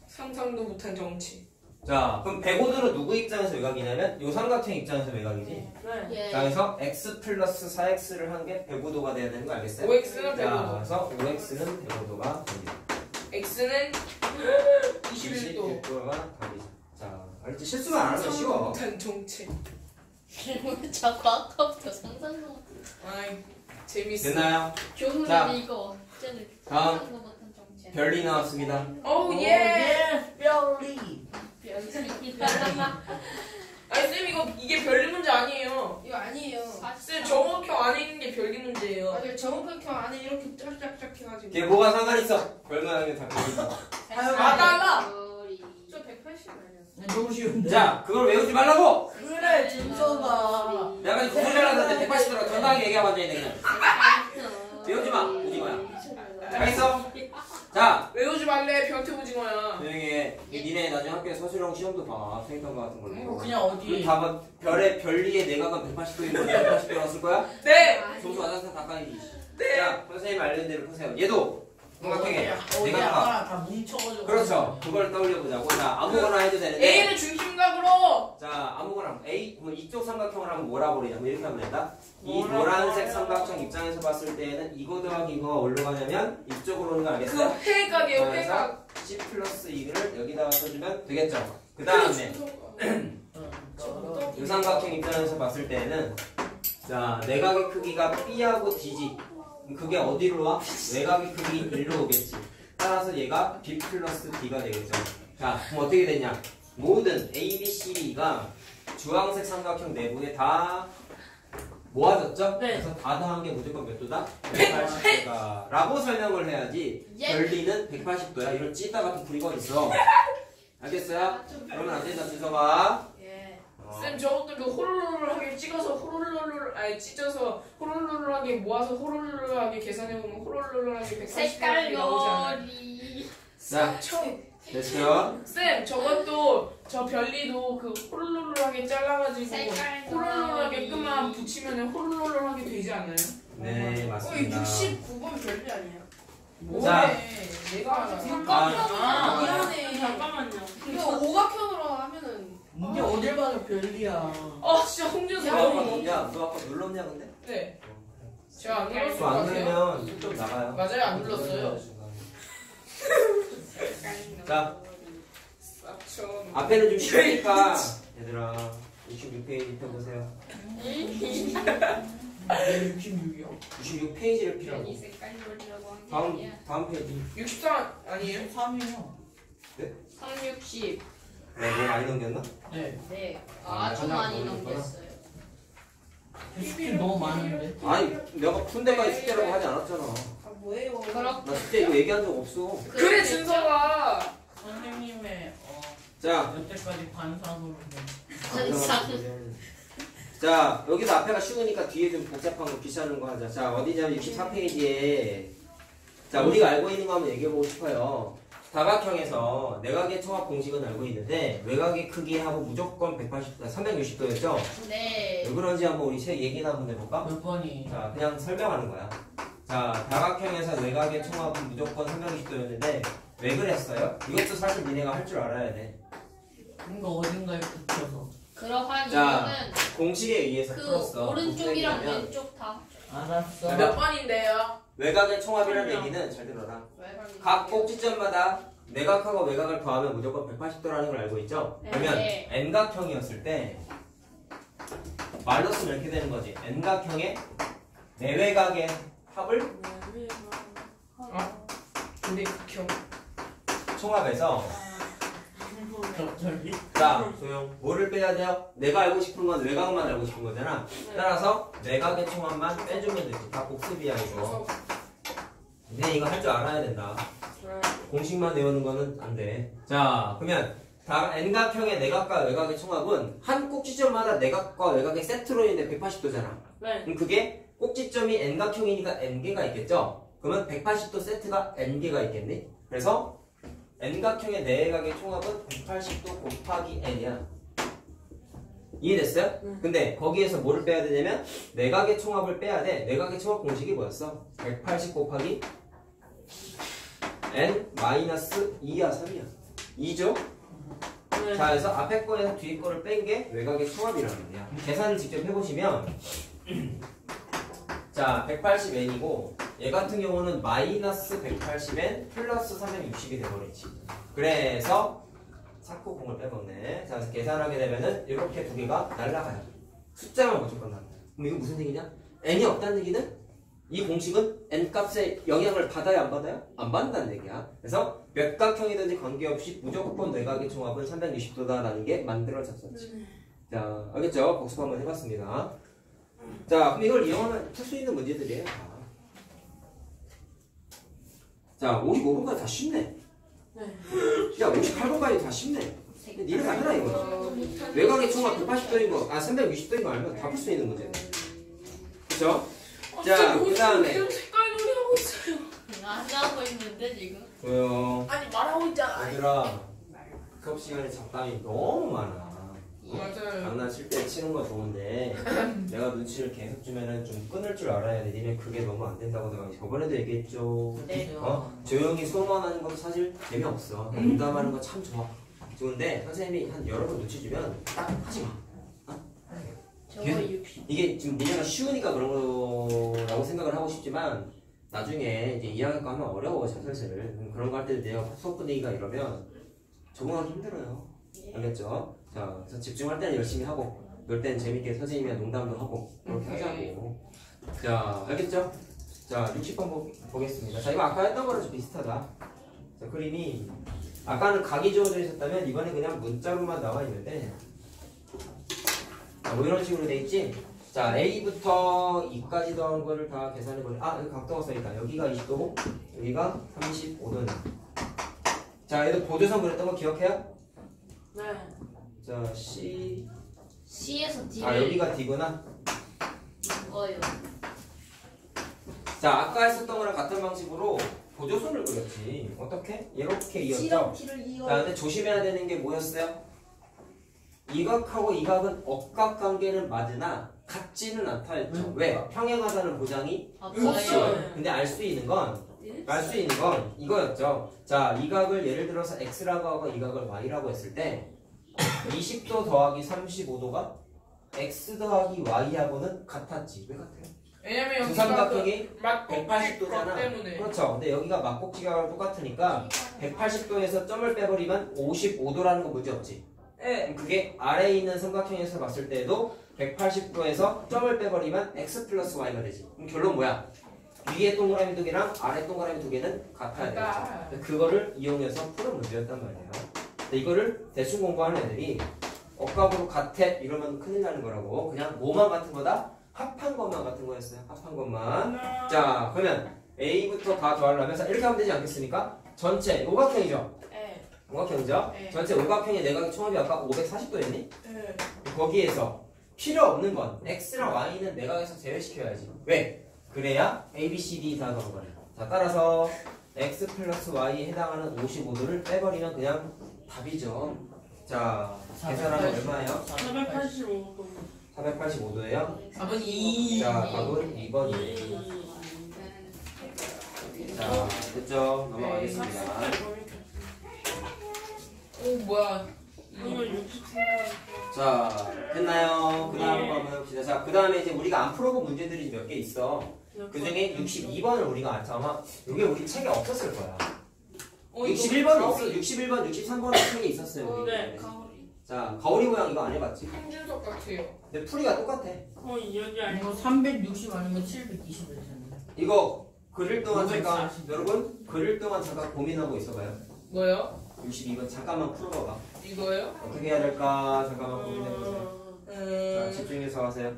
상상도 못한 정치 자, 그럼 105도는 누구 입장에서 외곽이냐면 요 삼각형 입장에서 외곽이지. 네 예. 자, 그래서 x 플러스 4x를 한 게 105도가 돼야 되는 거 알겠어요? 5x는 자, 105도 그래서 5x는 105도가 됩니다. x는 *laughs* 21도 21도가 답이죠. 자, 알지? 실수만 안 하면 쉬워. 못한 정체 *laughs* 자꾸 아까부터 상상도 못 아이 재밌어 됐나요? 자, 읽어 쟤는 다음. 상상도 못한 정체 별이 나왔습니다. 어우 예 예. 뼈리. 아니 쌤 이거 이게 별리 문제 아니에요 이거 아니에요. 쌤 정옥형 안에 있는 게 별리 문제예요 맞아요. 정극형 안에 이렇게 짝짝짝 해가지고. 이게 뭐가 상관 있어? 별 모양이 다 있어. 아 달라. 저 180 아니었어. 네, 너무 쉬운데. 자, 그걸 외우지 말라고! 그래 준서가. 내가 이거 구절하는데 180도라고 정당하게 얘기하고 앉아있네, 그냥. 외우지 마, 오징어야. 알겠어? 자, 외우지 말래 변태 오징어야 조용히 해. 니네 나중에 학교에 서술형 시험도 봐. 생각한 거 같은 걸로. 이거 그냥 어디? 다 봐. 별의 별리의 내각은 180도인 거 180도라고 쓸 거야? 네 점수 다 까이지. 네. 자, 선생님 알려준 대로 푸세요. 얘도 삼각형에 어디 내각과. 다 뭉쳐가지고. 그렇죠. 그걸 떠올려 보자고. 자, 아무거나 해도 되는데. A는 중심각으로 자, 아무거나 A 그럼 이쪽 삼각형을 하면 뭐라고 그러냐고 이렇게 하면 된다. 이 노란색? 삼각형 입장에서 봤을 때에는 이거 더하기 이거가 어디로 가냐면 이쪽으로 오는 거그 알겠어요? 회각이에요 자, 회각 그래서 C 플러스 2를 여기다가 써주면 되겠죠. 그 다음에 *clears throat* 이 삼각형 입장에서 봤을 때는 자 내각의 크기가 B하고 D지. 그게 어디로 와? 외곽의 크기 1로 오겠지. 따라서 얘가 B 플러스 D가 되겠죠. 자 그럼 어떻게 되냐? 모든 A, B, C, D가 주황색 삼각형 내부에 다 모아졌죠? 네. 그래서 다 더한 게 무조건 몇 도다? 180도다. 라고 설명을 해야지 예. 별리는 180도야. 이런 찌따 같은 부리가 있어. 알겠어요? 그러면 안 된다, 준서가. 예. 어. 쌤 저것도 그 호롤롤하게 찍어서 호롤롤 아니 찢어서 호롤롤하게 모아서 호롤롤하게 계산해 보면 호롤롤하게 180이 나오지 않아요? 자, 저 됐어요? 쌤 저것도 저 별리도 그 호롤롤하게 잘라가지고 색깔도 호롤롤하게 끝만 붙이면 호롤롤하게 되지 않아요? 네 어, 이 맞습니다 69번 별리 아니에요? 자. 뭐해? 내가 삼각형으로 아, 미안해. 잠깐만요. 이거 오각형으로 하면은 이게 어딜 봐도 별리야. 어 진짜 홍준수 야, 너무 야, 너 아까 눌렀냐 근데? 네 제가 안 눌렀을 것 그거 안 같아요 누르면 속좀 나가요. 맞아요 안 눌렀어요 자, 앞에는 좀 쉬우니까 얘들아 66페이지 펴보세요. 왜 66이요? 96페이지를 필요하고 다음. 다음 페이지. 64 아니에요? 3이요. 360. 네, 뭐 많이 넘겼나? 네. 네. 아, 아주 하나 많이. 넘겼어요. 스킬 너무 많은데. 아니 내가 푼 데가 숙제라고 하지 않았잖아. 아 뭐예요? 그렇. 나 이거 얘기한 적 없어. 그래 준서가 선생님의 어, 자, 여태까지 반사으로 반상. 자 여기도 앞에가 쉬우니까 뒤에 좀 복잡한 거 귀찮은 거 하자. 자 어디냐면 64페이지에 자 우리가 알고 있는 거 한번 얘기해 보고 싶어요. 다각형에서 내각의 총합 공식은 알고 있는데 외곽의 크기하고 무조건 180, 360도였죠? 네. 왜 그런지 한번 우리 책 얘기나 한번 해볼까? 몇 번이? 자, 그냥 설명하는 거야. 자, 다각형에서 외곽의 총합은 무조건 360도였는데 왜 그랬어요? 이것도 사실 니네가 할 줄 알아야 돼. 뭔가 어딘가에 붙여서. 그러한 자, 이유는 공식에 의해서 그 풀었어. 오른쪽이랑 무슨 얘기냐면 왼쪽 다. 알았어. 몇 번인데요? 외곽의 총합이라는 얘기는 잘 들어라. 각 꼭지점마다 내각하고 외곽을 더하면 무조건 180도라는 걸 알고 있죠? 네. 그러면 네. n각형이었을 때 말로 쓰면 이렇게 되는 거지. n각형의 내외각의 합을 우리 극형 총합해서 겹쳐지? 자, 소영. 뭐를 빼야 돼요? 내가 알고 싶은 건 외곽만 알고 싶은 거잖아. 따라서 내각의 총합만 빼주면 되지. 다 복습이야, 이거. 근데 이거 할 줄 알아야 된다. 공식만 외우는 거는 안 돼. 자, 그러면 다 n각형의 내각과 외곽의 총합은 한 꼭지점마다 내각과 외곽의 세트로 있는데 180도잖아. 네. 그럼 그게 꼭지점이 n각형이니까 n개가 있겠죠? 그러면 180도 세트가 n개가 있겠네? 그래서 n각형의 내각의 총합은 180도 곱하기 n이야. 이해됐어요? 근데 거기에서 뭐를 빼야 되냐면 내각의 총합을 빼야 돼. 내각의 총합 공식이 뭐였어? 180 곱하기 n 마이너스 2야 3이야. 2죠? 자, 그래서 앞에 거에서 뒤에 거를 뺀 게 외곽의 총합이라는 거야. 계산을 직접 해보시면 자, 180n이고 얘 같은 경우는 마이너스 180n 플러스 360이 돼버리지. 그래서 사코공을 빼먹네. 자, 그래서 계산하게 되면은 이렇게 두 개가 날라가요. 숫자만 무조건 나와요. 그럼 이거 무슨 얘기냐? n이 없다는 얘기는 이 공식은 n 값에 영향을 받아요, 안 받아요? 안 받는다는 얘기야. 그래서 몇 각형이든지 관계없이 무조건 외곽의 총합은 360도다라는 게 만들어졌었지. 자, 알겠죠? 복습 한번 해봤습니다. 자, 그럼 이걸 이용하면 풀 수 있는 문제들이에요. 다. 자, 55번까지 다 쉽네. 야, 58번까지 다 쉽네. 니네 다 해라, 이거. 외곽의 총합 180도인 거, 아, 360도인 거 알면 다 풀 수 있는 문제네. 그쵸? 자, 그 다음에. 색깔 놀이 하고 있어요 안 하고 있는데 지금. 조용. 아니 말하고 있잖아 얘들아, 수업 시간에 잡담이 너무 많아. 맞아요 장난칠 때 치는 거 좋은데 *laughs* 내가 눈치를 계속 주면은 좀 끊을 줄 알아야 돼. 니네 그게 너무 안 된다고 내가 저번에도 얘기했죠. 네. 어? 조용히 수업만 하는 것도 사실 재미없어. 농담하는 거 참 좋아. 좋은데 선생님이 한 여러 번 눈치 주면 딱 하지 마. 60. 이게 지금 니네가 쉬우니까 그런 거라고 생각을 하고 싶지만 나중에 이제 2학년 거 하면 어려워져 슬슬. 그런 거 할때 내가 수업 분위기가 이러면 적응하기 힘들어요. 알겠죠? 자, 그래서 집중할 때는 열심히 하고 놀 때는 재밌게 선생님이랑 농담도 하고 그렇게 하자고. 자, 알겠죠? 자, 60번 보, 보겠습니다. 자, 이거 아까 했던 거랑 좀 비슷하다. 자, 그림이 아까는 각이 주어져 있었다면 이번에 그냥 문자로만 나와 있는데 자, 뭐 이런 식으로 돼 있지? 자, A부터 2까지 더한 거를 다 계산해 보니 아, 여기 각도가 써있다. 여기가 20도고 여기가 35도네. 자, 얘도 보조선 그랬던 거 기억해요? 네. 자, C C에서 D를 아, 여기가 D구나. 이거요. 자, 아까 했었던 거랑 같은 방식으로 보조선을 그렸지. 어떻게? 이렇게 이었죠. 자, 이어. 근데 조심해야 되는 게 뭐였어요? 이 각하고 이 각은 억각 관계는 맞으나 같지는 않다 했죠. 음. 왜? 평행하다는 보장이 없어요. 없어요. 근데 알 수 있는 건, 알 수 있는 건 이거였죠. 자, 이 각을 예를 들어서 x라고 하고 이 각을 y라고 했을 때 20도 더하기 35도가 x 더하기 y하고는 같았지. 왜 같아요? 왜냐면 두 여기가 그 삼각형이 막꼭지 180도잖아. 것 때문에. 그렇죠. 근데 여기가 막꼭지각하고 똑같으니까 180도에서 점을 빼버리면 55도라는 거 문제 없지. 네. 그럼 그게 아래에 있는 삼각형에서 봤을 때도 180도에서 점을 빼버리면 x 플러스 y가 되지. 그럼 결론 뭐야? 위에 동그라미 두 개랑 아래 동그라미 두 개는 같아야. 되겠죠. 그거를 이용해서 푸는 문제였단 말이에요. 근데 이거를 대충 공부하는 애들이 억각으로 같아 이러면 큰일 나는 거라고. 그냥 뭐만 같은 거다? 합한 것만 같은 거였어요. 합한 것만. 자, 그러면 A부터 다 더하려면 자, 이렇게 하면 되지 않겠습니까? 전체 오각형이죠. 네. 오각형이죠. 네. 전체 오각형의 내각의 총합이 아까 540도였니? 네. 거기에서 필요 없는 건 x랑 y는 내각에서 제외시켜야지. 왜? 그래야 a, b, c, d 다 넣어버려. 자, 따라서 x 플러스 y에 해당하는 55도를 빼버리면 그냥 답이죠. 자, 계산하면 얼마예요? 485도 485도예요. 답은 2 자, 답은 2번이에요. 자, 됐죠? 넘어가겠습니다. 오 뭐야? 자, 됐나요? 그 다음 거 한번 해봅시다. 자, 그 다음에 이제 우리가 안 풀어본 문제들이 몇 개 있어. 그 중에 62번을 우리가 아마, 이게 우리 책에 없었을 거야. 어, 이거 61번은 있어. 가오리. 61번, 63번은 책에 있었어요. 우리. 네. 가오리. 자, 거울이 모양 이거 안 해봤지? 한준석 같아요. 근데 풀이가 똑같아. 어 여기 아니고 360 아니면 720일 텐데 이거 그릴 동안 잠깐, 540. 여러분, 그릴 동안 잠깐 고민하고 있어봐요. 뭐요? 62번 잠깐만 풀어봐봐. 이거요? 어떻게 해야 될까? 잠깐만 고민해보세요. 자, 음. 집중해서 하세요.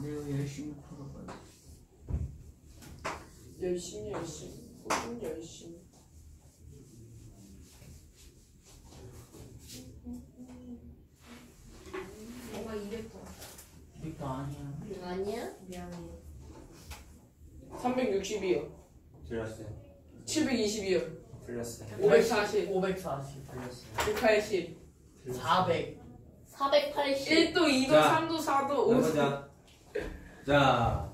내가 열심히 풀어봐요 열심히 열심히. 호준 열심히. 뭔가 200번. 이거 아니야 아니야? 미안해. 360이요. 틀렸어요. 720이요. 틀렸어요. 540. 540 틀렸어요. 180. 400 480. 1도, 2도, 자. 3도, 4도, 5도. 해보자. 자,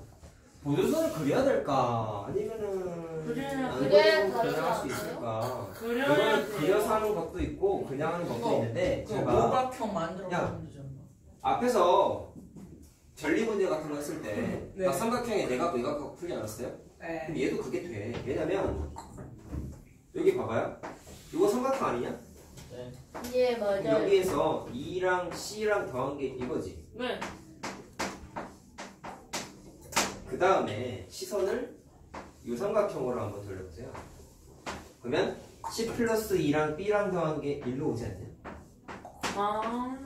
보조선을 그려야 될까? 아니면은 안할수 있을까? 그려야 이거는 그려서 하는 것도 있고 그냥 하는 것도 이거, 있는데 그 제가 오각형 만들어 야. 보면 되잖아 앞에서 전리 문제 같은 거 했을 때 네. 나 삼각형에 내각도 이각하고 풀지 않았어요? 네. 그럼 얘도 그게 돼. 왜냐면 여기 봐봐요. 이거 삼각형 아니냐? 예, 그럼 맞아요. 여기에서 E랑 C랑 더한 게 이거지. 네 그 다음에 시선을 이 삼각형으로 한번 돌려보세요. 그러면 C 플러스 2랑 B랑 더한 게 1로 오지 않냐? 아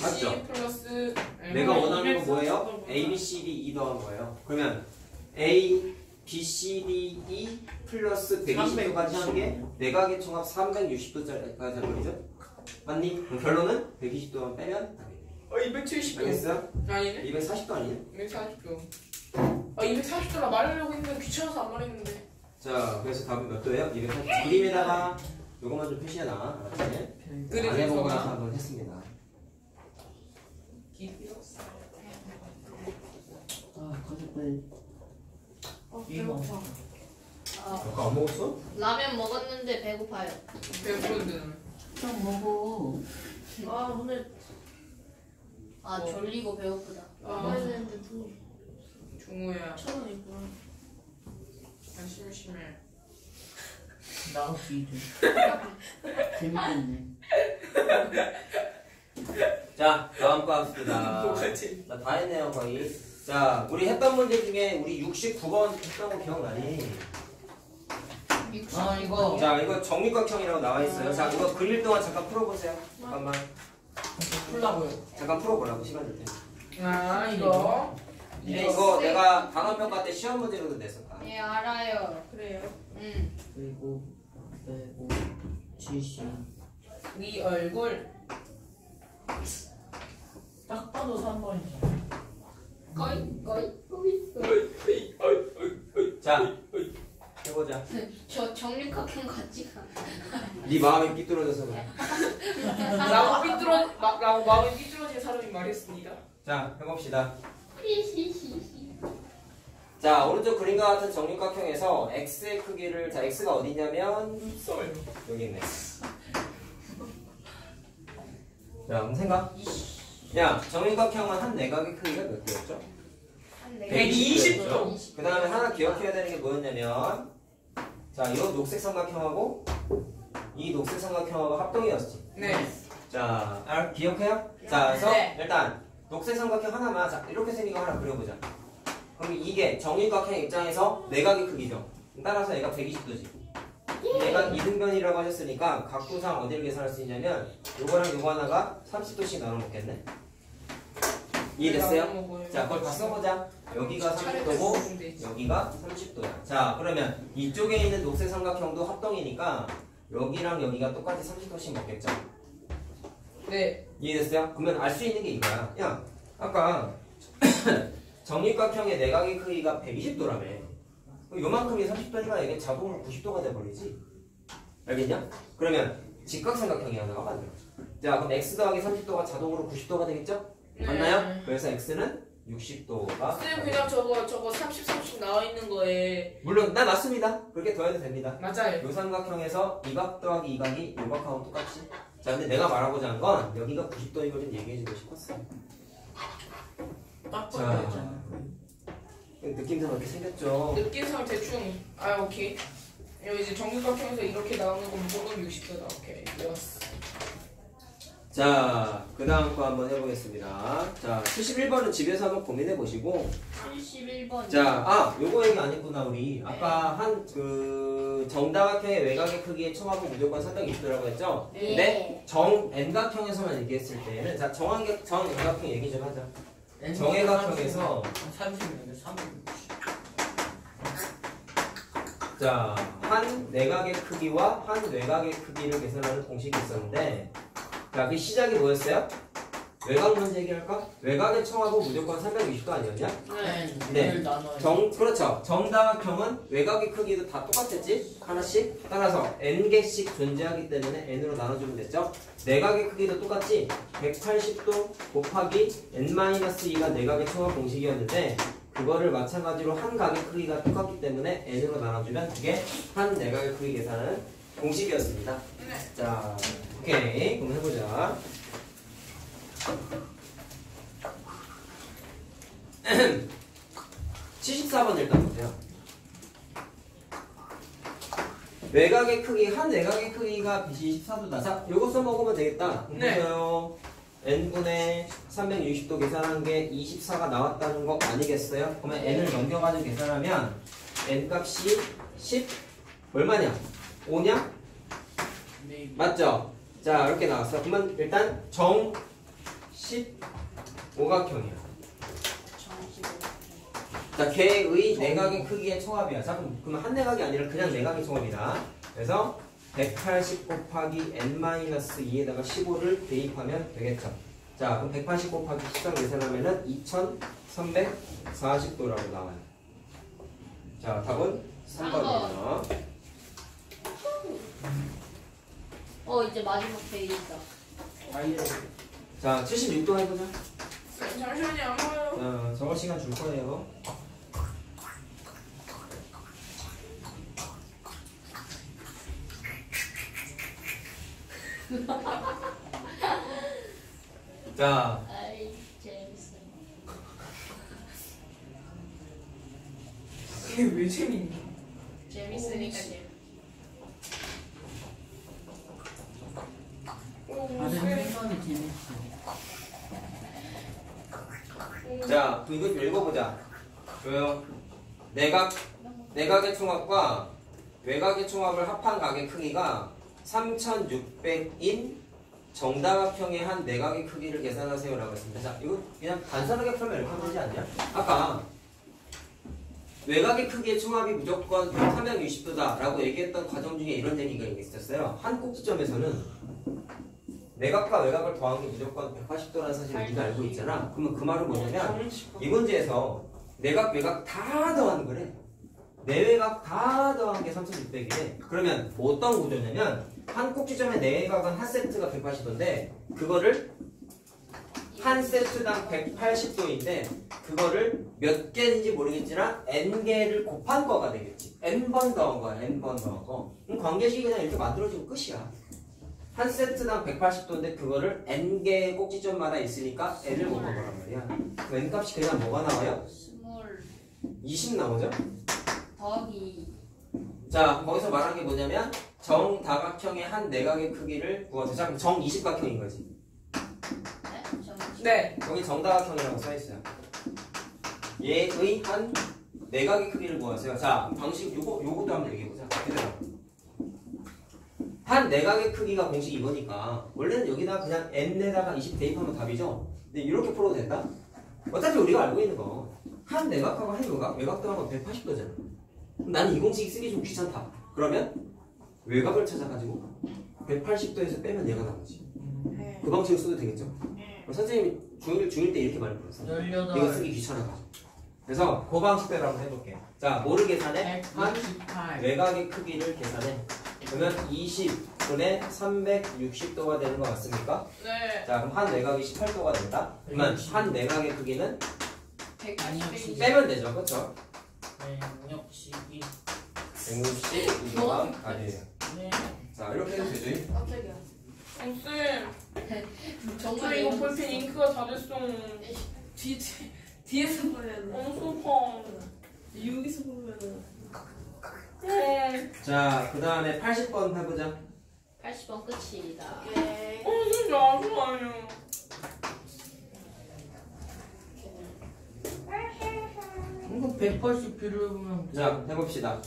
맞죠? C 플러스 내가. 원하는 건240 뭐예요? A, B, C, D, E 더한 거예요. 그러면 A, B, C, D, E 플러스 120도까지 하는 게 내각의 총합 360도까지 해버리죠? 맞니? 그럼 결론은 120도만 빼면 답이 돼. 어, 270도. 알겠어요? 아니네? 240도 아니에요? 240도. 아, 240도라 말하려고 했는데 귀찮아서 안 말했는데. 자, 그래서 답은 몇 도예요? 240. 그림에다가 요것만 좀 표시해놔. 알았지? 안 해보고 봐. 나서 한번 했습니다. 아 가족들 어, 이거 배고파. 아, 아까 안 먹었어? 라면 먹었는데 배고파요. 배부른데. 좀 먹어 아, 오늘. 아, 어. 졸리고 배고프다. 아. 먹어야 되는데 돈 중우야. 천원 있구나. 안 심심해. 이제 *laughs* 재밌겠네 자, 다음 거 합시다. 뭐가지? 나다 했네요, 거의. 자, 우리 했던 문제 중에 우리 69번 했던 거 기억나니? 아 이거 자, 이거 정육각형이라고 나와 있어요. 자, 이거 그릴 동안 잠깐 풀어보세요. 잠깐만. 풀라고요 잠깐 풀어보라고, 시간 줄 때. 아, 이거. 이게 이거 내가 단원평가 때 시험 문제로도 냈었다. 예, 알아요. 그래요. 응. 그리고 105 70네 얼굴. 딱 봐도 3번이지 거의, 거의, 거의 있어. 자 해보자 저 정육각형 같지가 네 마음이 삐뚤어져서 그래 라고 삐뚤어 마, 라고 마음이 삐뚤어진 사람이 말했습니다. 자 해봅시다 히히히히 *laughs* 자 오른쪽 그림과 같은 정육각형에서 x의 크기를 자 x가 어디냐면 썰. 여기 있네 자 생각 야 정육각형은 한 내각의 크기가 몇 개였죠? 120도. 그 다음에 하나 기억해야 되는 게 뭐였냐면 자, 이 녹색 삼각형하고 이 녹색 삼각형하고 합동이었지. 네. 자, 알, 기억해요? 자, 그래서 네. 일단 녹색 삼각형 하나만 자, 이렇게 생긴 거 하나 그려보자. 그럼 이게 정육각형 입장에서 내각의 크기죠. 따라서 얘가 120도지. 얘가 이등변이라고 하셨으니까 각도상 어디를 계산할 수 있냐면 요거랑 요거 하나가 30도씩 나눠 먹겠네. 이해됐어요? 자, 그걸 다 써보자. 여기가 30도고 여기가 30도야. 자, 그러면 이쪽에 있는 녹색 삼각형도 합동이니까 여기랑 여기가 똑같이 30도씩 먹겠죠. 네. 이해됐어요? 그러면 알 수 있는 게 이거야. 야, 아까 *coughs* 정육각형의 내각의 크기가 120도라며. 요만큼이 30도니까 이게 자동으로 90도가 돼버리지. 알겠냐? 그러면 직각삼각형이 하나가 만들어. 자, 그럼 x 더하기 30도가 자동으로 90도가 되겠죠? 맞나요? 그래서 x는 60도가. 네. 쌤 그냥 저거 저거 30, 30 나와 있는 거에 물론 나 맞습니다. 그렇게 더해도 됩니다. 맞아요. 요 삼각형에서 이각 더하기 이각이 요각하고 똑같이. 자, 근데 내가 말하고자 한 건 여기가 90도인 걸 좀 얘기해주고 싶었어. 딱 자. 보였잖아. 느낌상 이렇게 생겼죠. 느낌상 대충 아 오케이. 여기 이제 정육각형에서 이렇게 나오는 건 무조건 60도다. 오케이. 외웠어. 자, 그 다음 거 한번 해보겠습니다. 자, 71번은 집에서 한번 고민해 보시고. 71번 자, 아, 요거 얘기 안 했구나, 우리. 아까 한 그 정다각형의 외곽의 크기의 총합은 무조건 320도라고 했죠? 네. 근데 정 N각형에서만 얘기했을 때는, 자, 정한각, 정 N각형 얘기 좀 하자. 정외각형에서 30년대 360. 자, 한 내각의 크기와 한 외곽의 크기를 계산하는 공식이 있었는데, 자, 그 시작이 뭐였어요? 외곽 먼저 얘기할까? 외곽의 청하고 무조건 360도 아니었냐? 네. 네. 를 나눠요. 정, 그렇죠. 정다각형은 외곽의 크기도 다 똑같았지? 하나씩? 따라서 n개씩 존재하기 때문에 n으로 나눠주면 됐죠? 내각의 크기도 똑같지? 180도 곱하기 n-2가 내각의 총합 공식이었는데 그거를 마찬가지로 한 각의 크기가 똑같기 때문에 n으로 나눠주면 그게 한 내각의 크기 계산은 공식이었습니다. 네. 자, 오케이. 그럼 해보자. (74번) 일단 보세요 외곽의 크기 한 외곽의 크기가 빛이 24도다 자 요거 써먹으면 되겠다 네. 보세요 n분의 360도 계산한 게 24가 나왔다는 거 아니겠어요? 그러면 n을 넘겨가지고 계산하면 n 값이 10 얼마냐? 5냐? 네. 맞죠? 자 이렇게 나왔어. 그러면 일단 정 15각형이야. 자 개의 내각의 크기의 총합이야. 자 그럼 한 내각이 아니라 그냥 내각의 총합이다. 그래서 180 곱하기 n-2에다가 15를 대입하면 되겠죠. 자 그럼 180 곱하기 13 계산하면은 2340도라고 나와요. 자 답은 3번이에요. 어 이제 마지막 페이지다. 자 76도 해보자. 쌤, 잠시만요. 자, 저거 시간 줄 거예요. *laughs* 자, 아이 재밌어 이게 왜 재밌니? 재밌으니까 재밌어 오, 자, 그 이거 좀 읽어보자. 줘요. 내각, 내각의 총합과 외각의 총합을 합한 각의 크기가 3,600인 정다각형의 한 내각의 크기를 계산하세요라고 했습니다. 자, 이거 그냥 간단하게 풀면 이렇게 하면 되지 않냐? 아까 외곽의 크기의 총합이 무조건 360도다라고 얘기했던 과정 중에 이런 얘기가 있었어요. 한 꼭지점에서는 내각과 외곽을 더한 게 무조건 180도라는 사실을 우리가 알고 있잖아. 그러면 그 말은 뭐냐면 이 문제에서 내각, 외곽 다 더하는 거래. 내외각 다 더한 게 3600이래. 그러면 뭐 어떤 구조냐면 한 꼭지점의 내외각은 한 세트가 180도인데 그거를 한 세트당 180도인데 그거를 몇 개인지 모르겠지만 n 개를 곱한 거가 되겠지. n 번 더한 거야. n 번 더한 거. 그럼 관계식이 그냥 이렇게 만들어지고 끝이야. 한 세트당 180도인데 그거를 n 개의 꼭지점마다 있으니까 n을 곱한 거란 말이야. 그 n 값이 그냥 뭐가 나와요? 스물 20 나오죠? 더하기 자 거기서 말하는 게 뭐냐면 정다각형의 한 내각의 크기를 구하자. 정 20각형인 거지. 네? 네. 여기 정다각형이라고 써있어요. 얘의 한 내각의 크기를 구하세요. 자, 방식 요거 요것도 한번 얘기해보자. 얘들아. 한 내각의 크기가 공식 이거니까 원래는 여기다 그냥 n에다가 20 대입하면 답이죠. 근데 이렇게 풀어도 된다. 어차피 우리가 알고 있는 거 한 내각하고 한 외각 외각 더하면 180도잖아. 나는 이 공식 쓰기 좀 귀찮다. 그러면 외각을 찾아가지고 180도에서 빼면 얘가 나오지. 네. 그 방식을 써도 되겠죠. 그럼 선생님이 중1 중1 때 이렇게 많이 풀었어. 이거 18 쓰기 귀찮아가지고. 그래서 그 방식대로 한번 해볼게. 자, 뭐를 계산해? 한128 외곽의 크기를 계산해. 그러면 20분의 360도가 되는 것 같습니까? 네. 자, 그럼 한 외곽이 18도가 된다. 그러면 한 내각의 크기는 180 빼면 되죠, 그렇죠? 네, 역시 이160 이거가 아니에요. 네. 자, 이렇게 해도 되죠? 깜짝이야. 어, 쌤. 저 정말 이거 볼펜 잉크가 다 됐어. 뒤, 뒤, 뒤에서 보면은. 어, 소파. 여기서 보면은. 어, 자, 그 다음에 80번 해보자. 80번 끝이다 오케이. 어, 진짜 아주 많아요. 이거 180 필요하면 자, 해봅시다.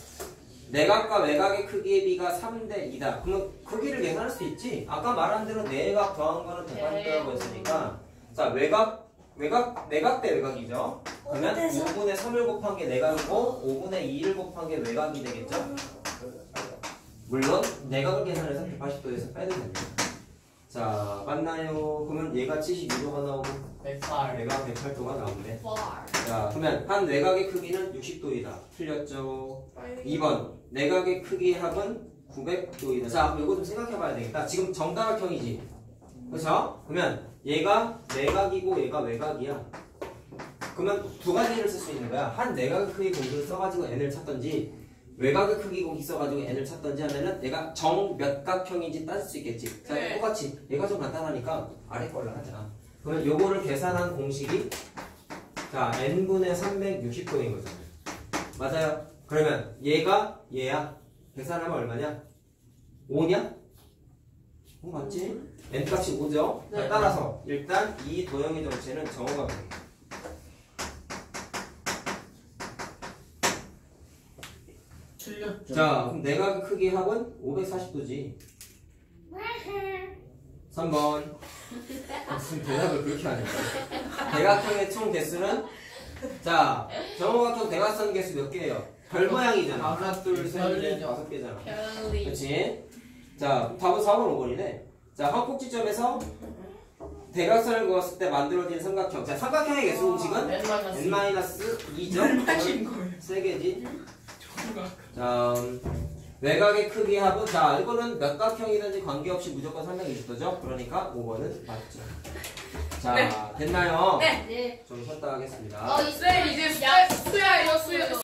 내각과 외각의 크기의 비가 3대 2다. 그러면 크기를 계산할 수 있지? 아까 말한 대로 내각 더한 거는 180도라고 했으니까. 자, 외각, 외각, 내각 대 외각이죠? 그러면 5분의 3을 곱한 게 내각이고, 5분의 2를 곱한 게 외각이 되겠죠? 물론, 내각을 계산해서 180도에서 빼도 됩니다. 자, 맞나요? 그러면 얘가 72도가 나오고, 108 얘가 108도가 나오네. bar 자, 그러면 한 외곽의 크기는 60도이다. 틀렸죠? 2번 내각의 크기의 합은 900도이다. 자, 그럼 이거 좀 생각해봐야 되겠다. 지금 정다각형이지, 그렇죠? 그러면 얘가 내각이고 얘가 외곽이야. 그러면 두 가지를 쓸 수 있는 거야. 한 내각의 크기 공식을 써가지고 n을 찾던지 외곽의 크기 공식 써가지고 n을 찾던지 하면은 얘가 정 몇 각형인지 따질 수 있겠지. 자, 네. 똑같이 얘가 좀 간단하니까 아래 걸로 하자. 그러면 요거를 계산한 공식이 자 n분의 360도인 거죠. 맞아요. 그러면 얘가 얘야. 계산하면 얼마냐? 5냐? 어, 맞지? N 값이 5죠? 자, 네. 따라서 일단 이 도형의 정체는 정오가 됩니다. 틀렸죠 자, 그럼 내각의 크기 합은 540도지. 3번. *laughs* 무슨 대답을 그렇게 하냐. 대각형의 총 개수는 자, 정오각형 대각선 개수 몇 개예요? 별 모양이잖아. 하나, 둘, 셋, 넷. 다섯 개잖아. 그렇지? 자, 답은 4번, 5번이네. 자, 한 꼭지점에서 대각선을 그었을 때 만들어진 삼각형. 자, 삼각형의 개수 공식은 N-2 n-2죠? 하신 거예요. 세 개지. 자, 음, 외곽의 크기 합은 자, 이거는 몇 각형이든지 관계없이 무조건 320도죠? 그러니까 5번은 맞죠. 자, 네. 됐나요? 네. 네좀 쉬었다 하겠습니다. 어, 쌤, 이제 수야, 수야 이거 수야,